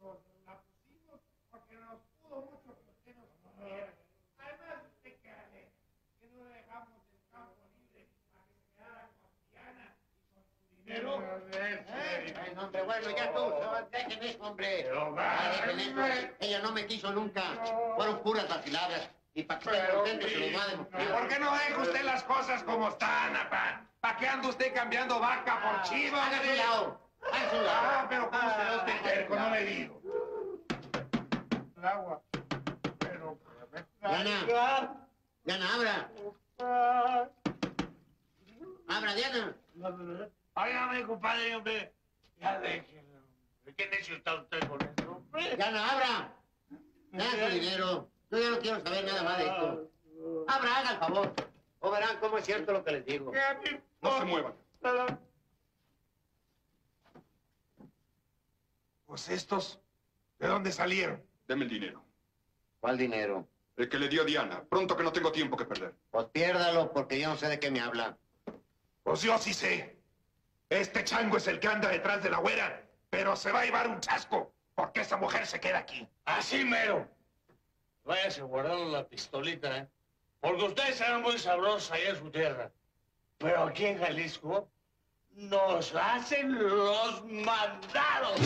Nos la pusimos porque nos pudo mucho que usted nos comiera. Además, usted qué hace, que no le dejamos el campo libre para que se quedara con Diana y con su dinero. ¿Eh? Ay, no, hombre, bueno, ya tú, no, dejen eso, hombre. Eso. Ella no me quiso nunca. Fueron puras vaciladas. Y para que estén contentos se los va a ¿Y demostrar. por qué no deja usted las cosas como están, apá? ¿Para qué anda usted cambiando vaca por chiva, Haga su hombre? lado. Haga su lado. Ah, pero ¿cómo será usted terco? No le digo. El agua. Pero Diana. Diana, abra. Abra, Diana. Óigame, compadre, hombre. Ya déjenlo. ¿Qué necio está usted con hombre? Diana, abra. Da su dinero. Yo ya no quiero saber nada más de esto. Abra, haga el favor. O verán cómo es cierto lo que les digo. No se muevan. Pues estos, ¿de dónde salieron? Deme el dinero. ¿Cuál dinero? El que le dio Diana. Pronto que no tengo tiempo que perder. Pues piérdalo porque yo no sé de qué me habla. Pues yo sí sé. Este chango es el que anda detrás de la güera, pero se va a llevar un chasco, porque esa mujer se queda aquí. Así mero. Váyase guardando la pistolita, ¿eh? Porque ustedes eran muy sabrosos allá en su tierra. Pero aquí en Jalisco nos hacen los mandados.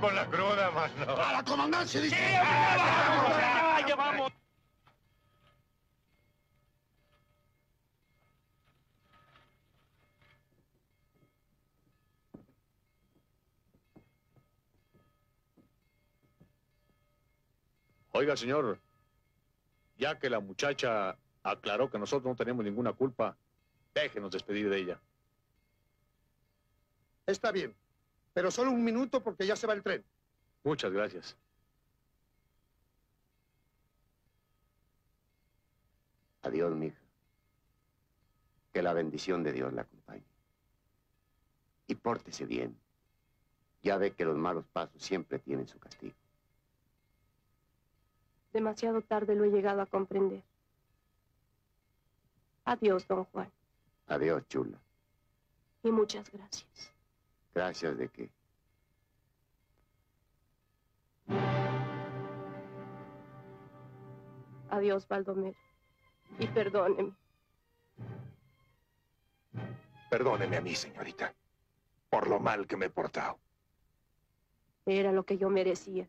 Con la cruda, mano. ¡A la comandancia, dice! ¡Sí, vamos! ¡Ya, ya vamos! Oiga, señor, ya que la muchacha aclaró que nosotros no tenemos ninguna culpa, déjenos despedir de ella. Está bien, pero solo un minuto porque ya se va el tren. Muchas gracias. Adiós, mija. Que la bendición de Dios la acompañe. Y pórtese bien. Ya ve que los malos pasos siempre tienen su castigo. Demasiado tarde lo he llegado a comprender. Adiós, don Juan, Adiós, chula. y muchas gracias. Gracias de que. Adiós, Baldomero. Y perdóneme. Perdóneme a mí, señorita, por lo mal que me he portado. Era lo que yo merecía.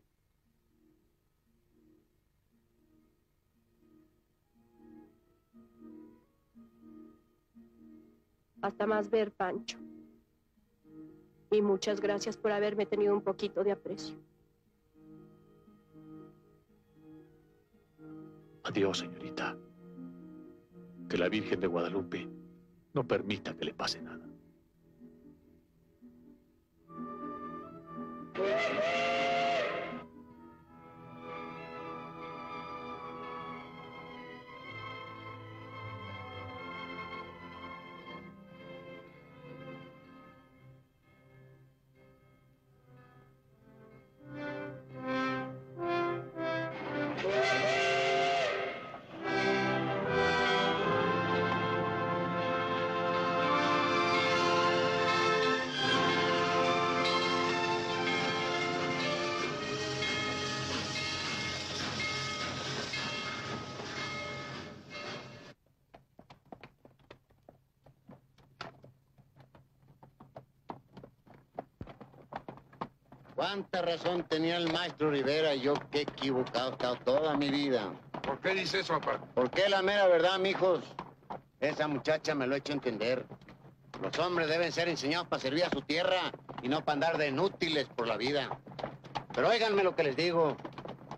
Hasta más ver, Pancho. Y muchas gracias por haberme tenido un poquito de aprecio. Adiós, señorita. Que la Virgen de Guadalupe no permita que le pase nada. Cuánta razón tenía el maestro Rivera y yo qué equivocado he estado toda mi vida. ¿Por qué dice eso, papá? Porque la mera verdad, mijos. Esa muchacha me lo ha hecho entender. Los hombres deben ser enseñados para servir a su tierra y no para andar de inútiles por la vida. Pero óiganme lo que les digo.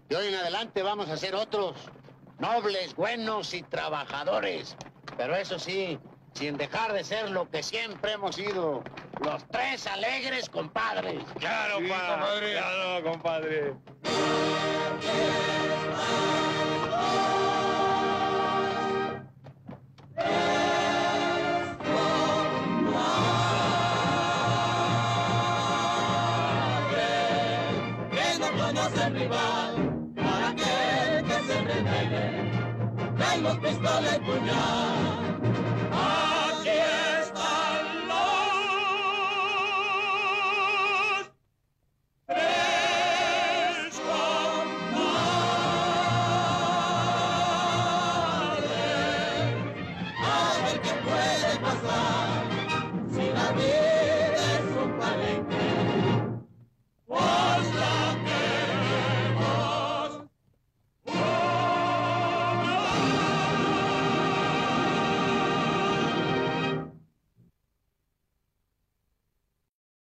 De hoy en adelante vamos a ser otros. Nobles, buenos y trabajadores. Pero eso sí, sin dejar de ser lo que siempre hemos sido. Los tres alegres compadres. Claro, compadre. Claro, compadre. que no conoce rival, para aquel que se revele, traemos pistola y puñal.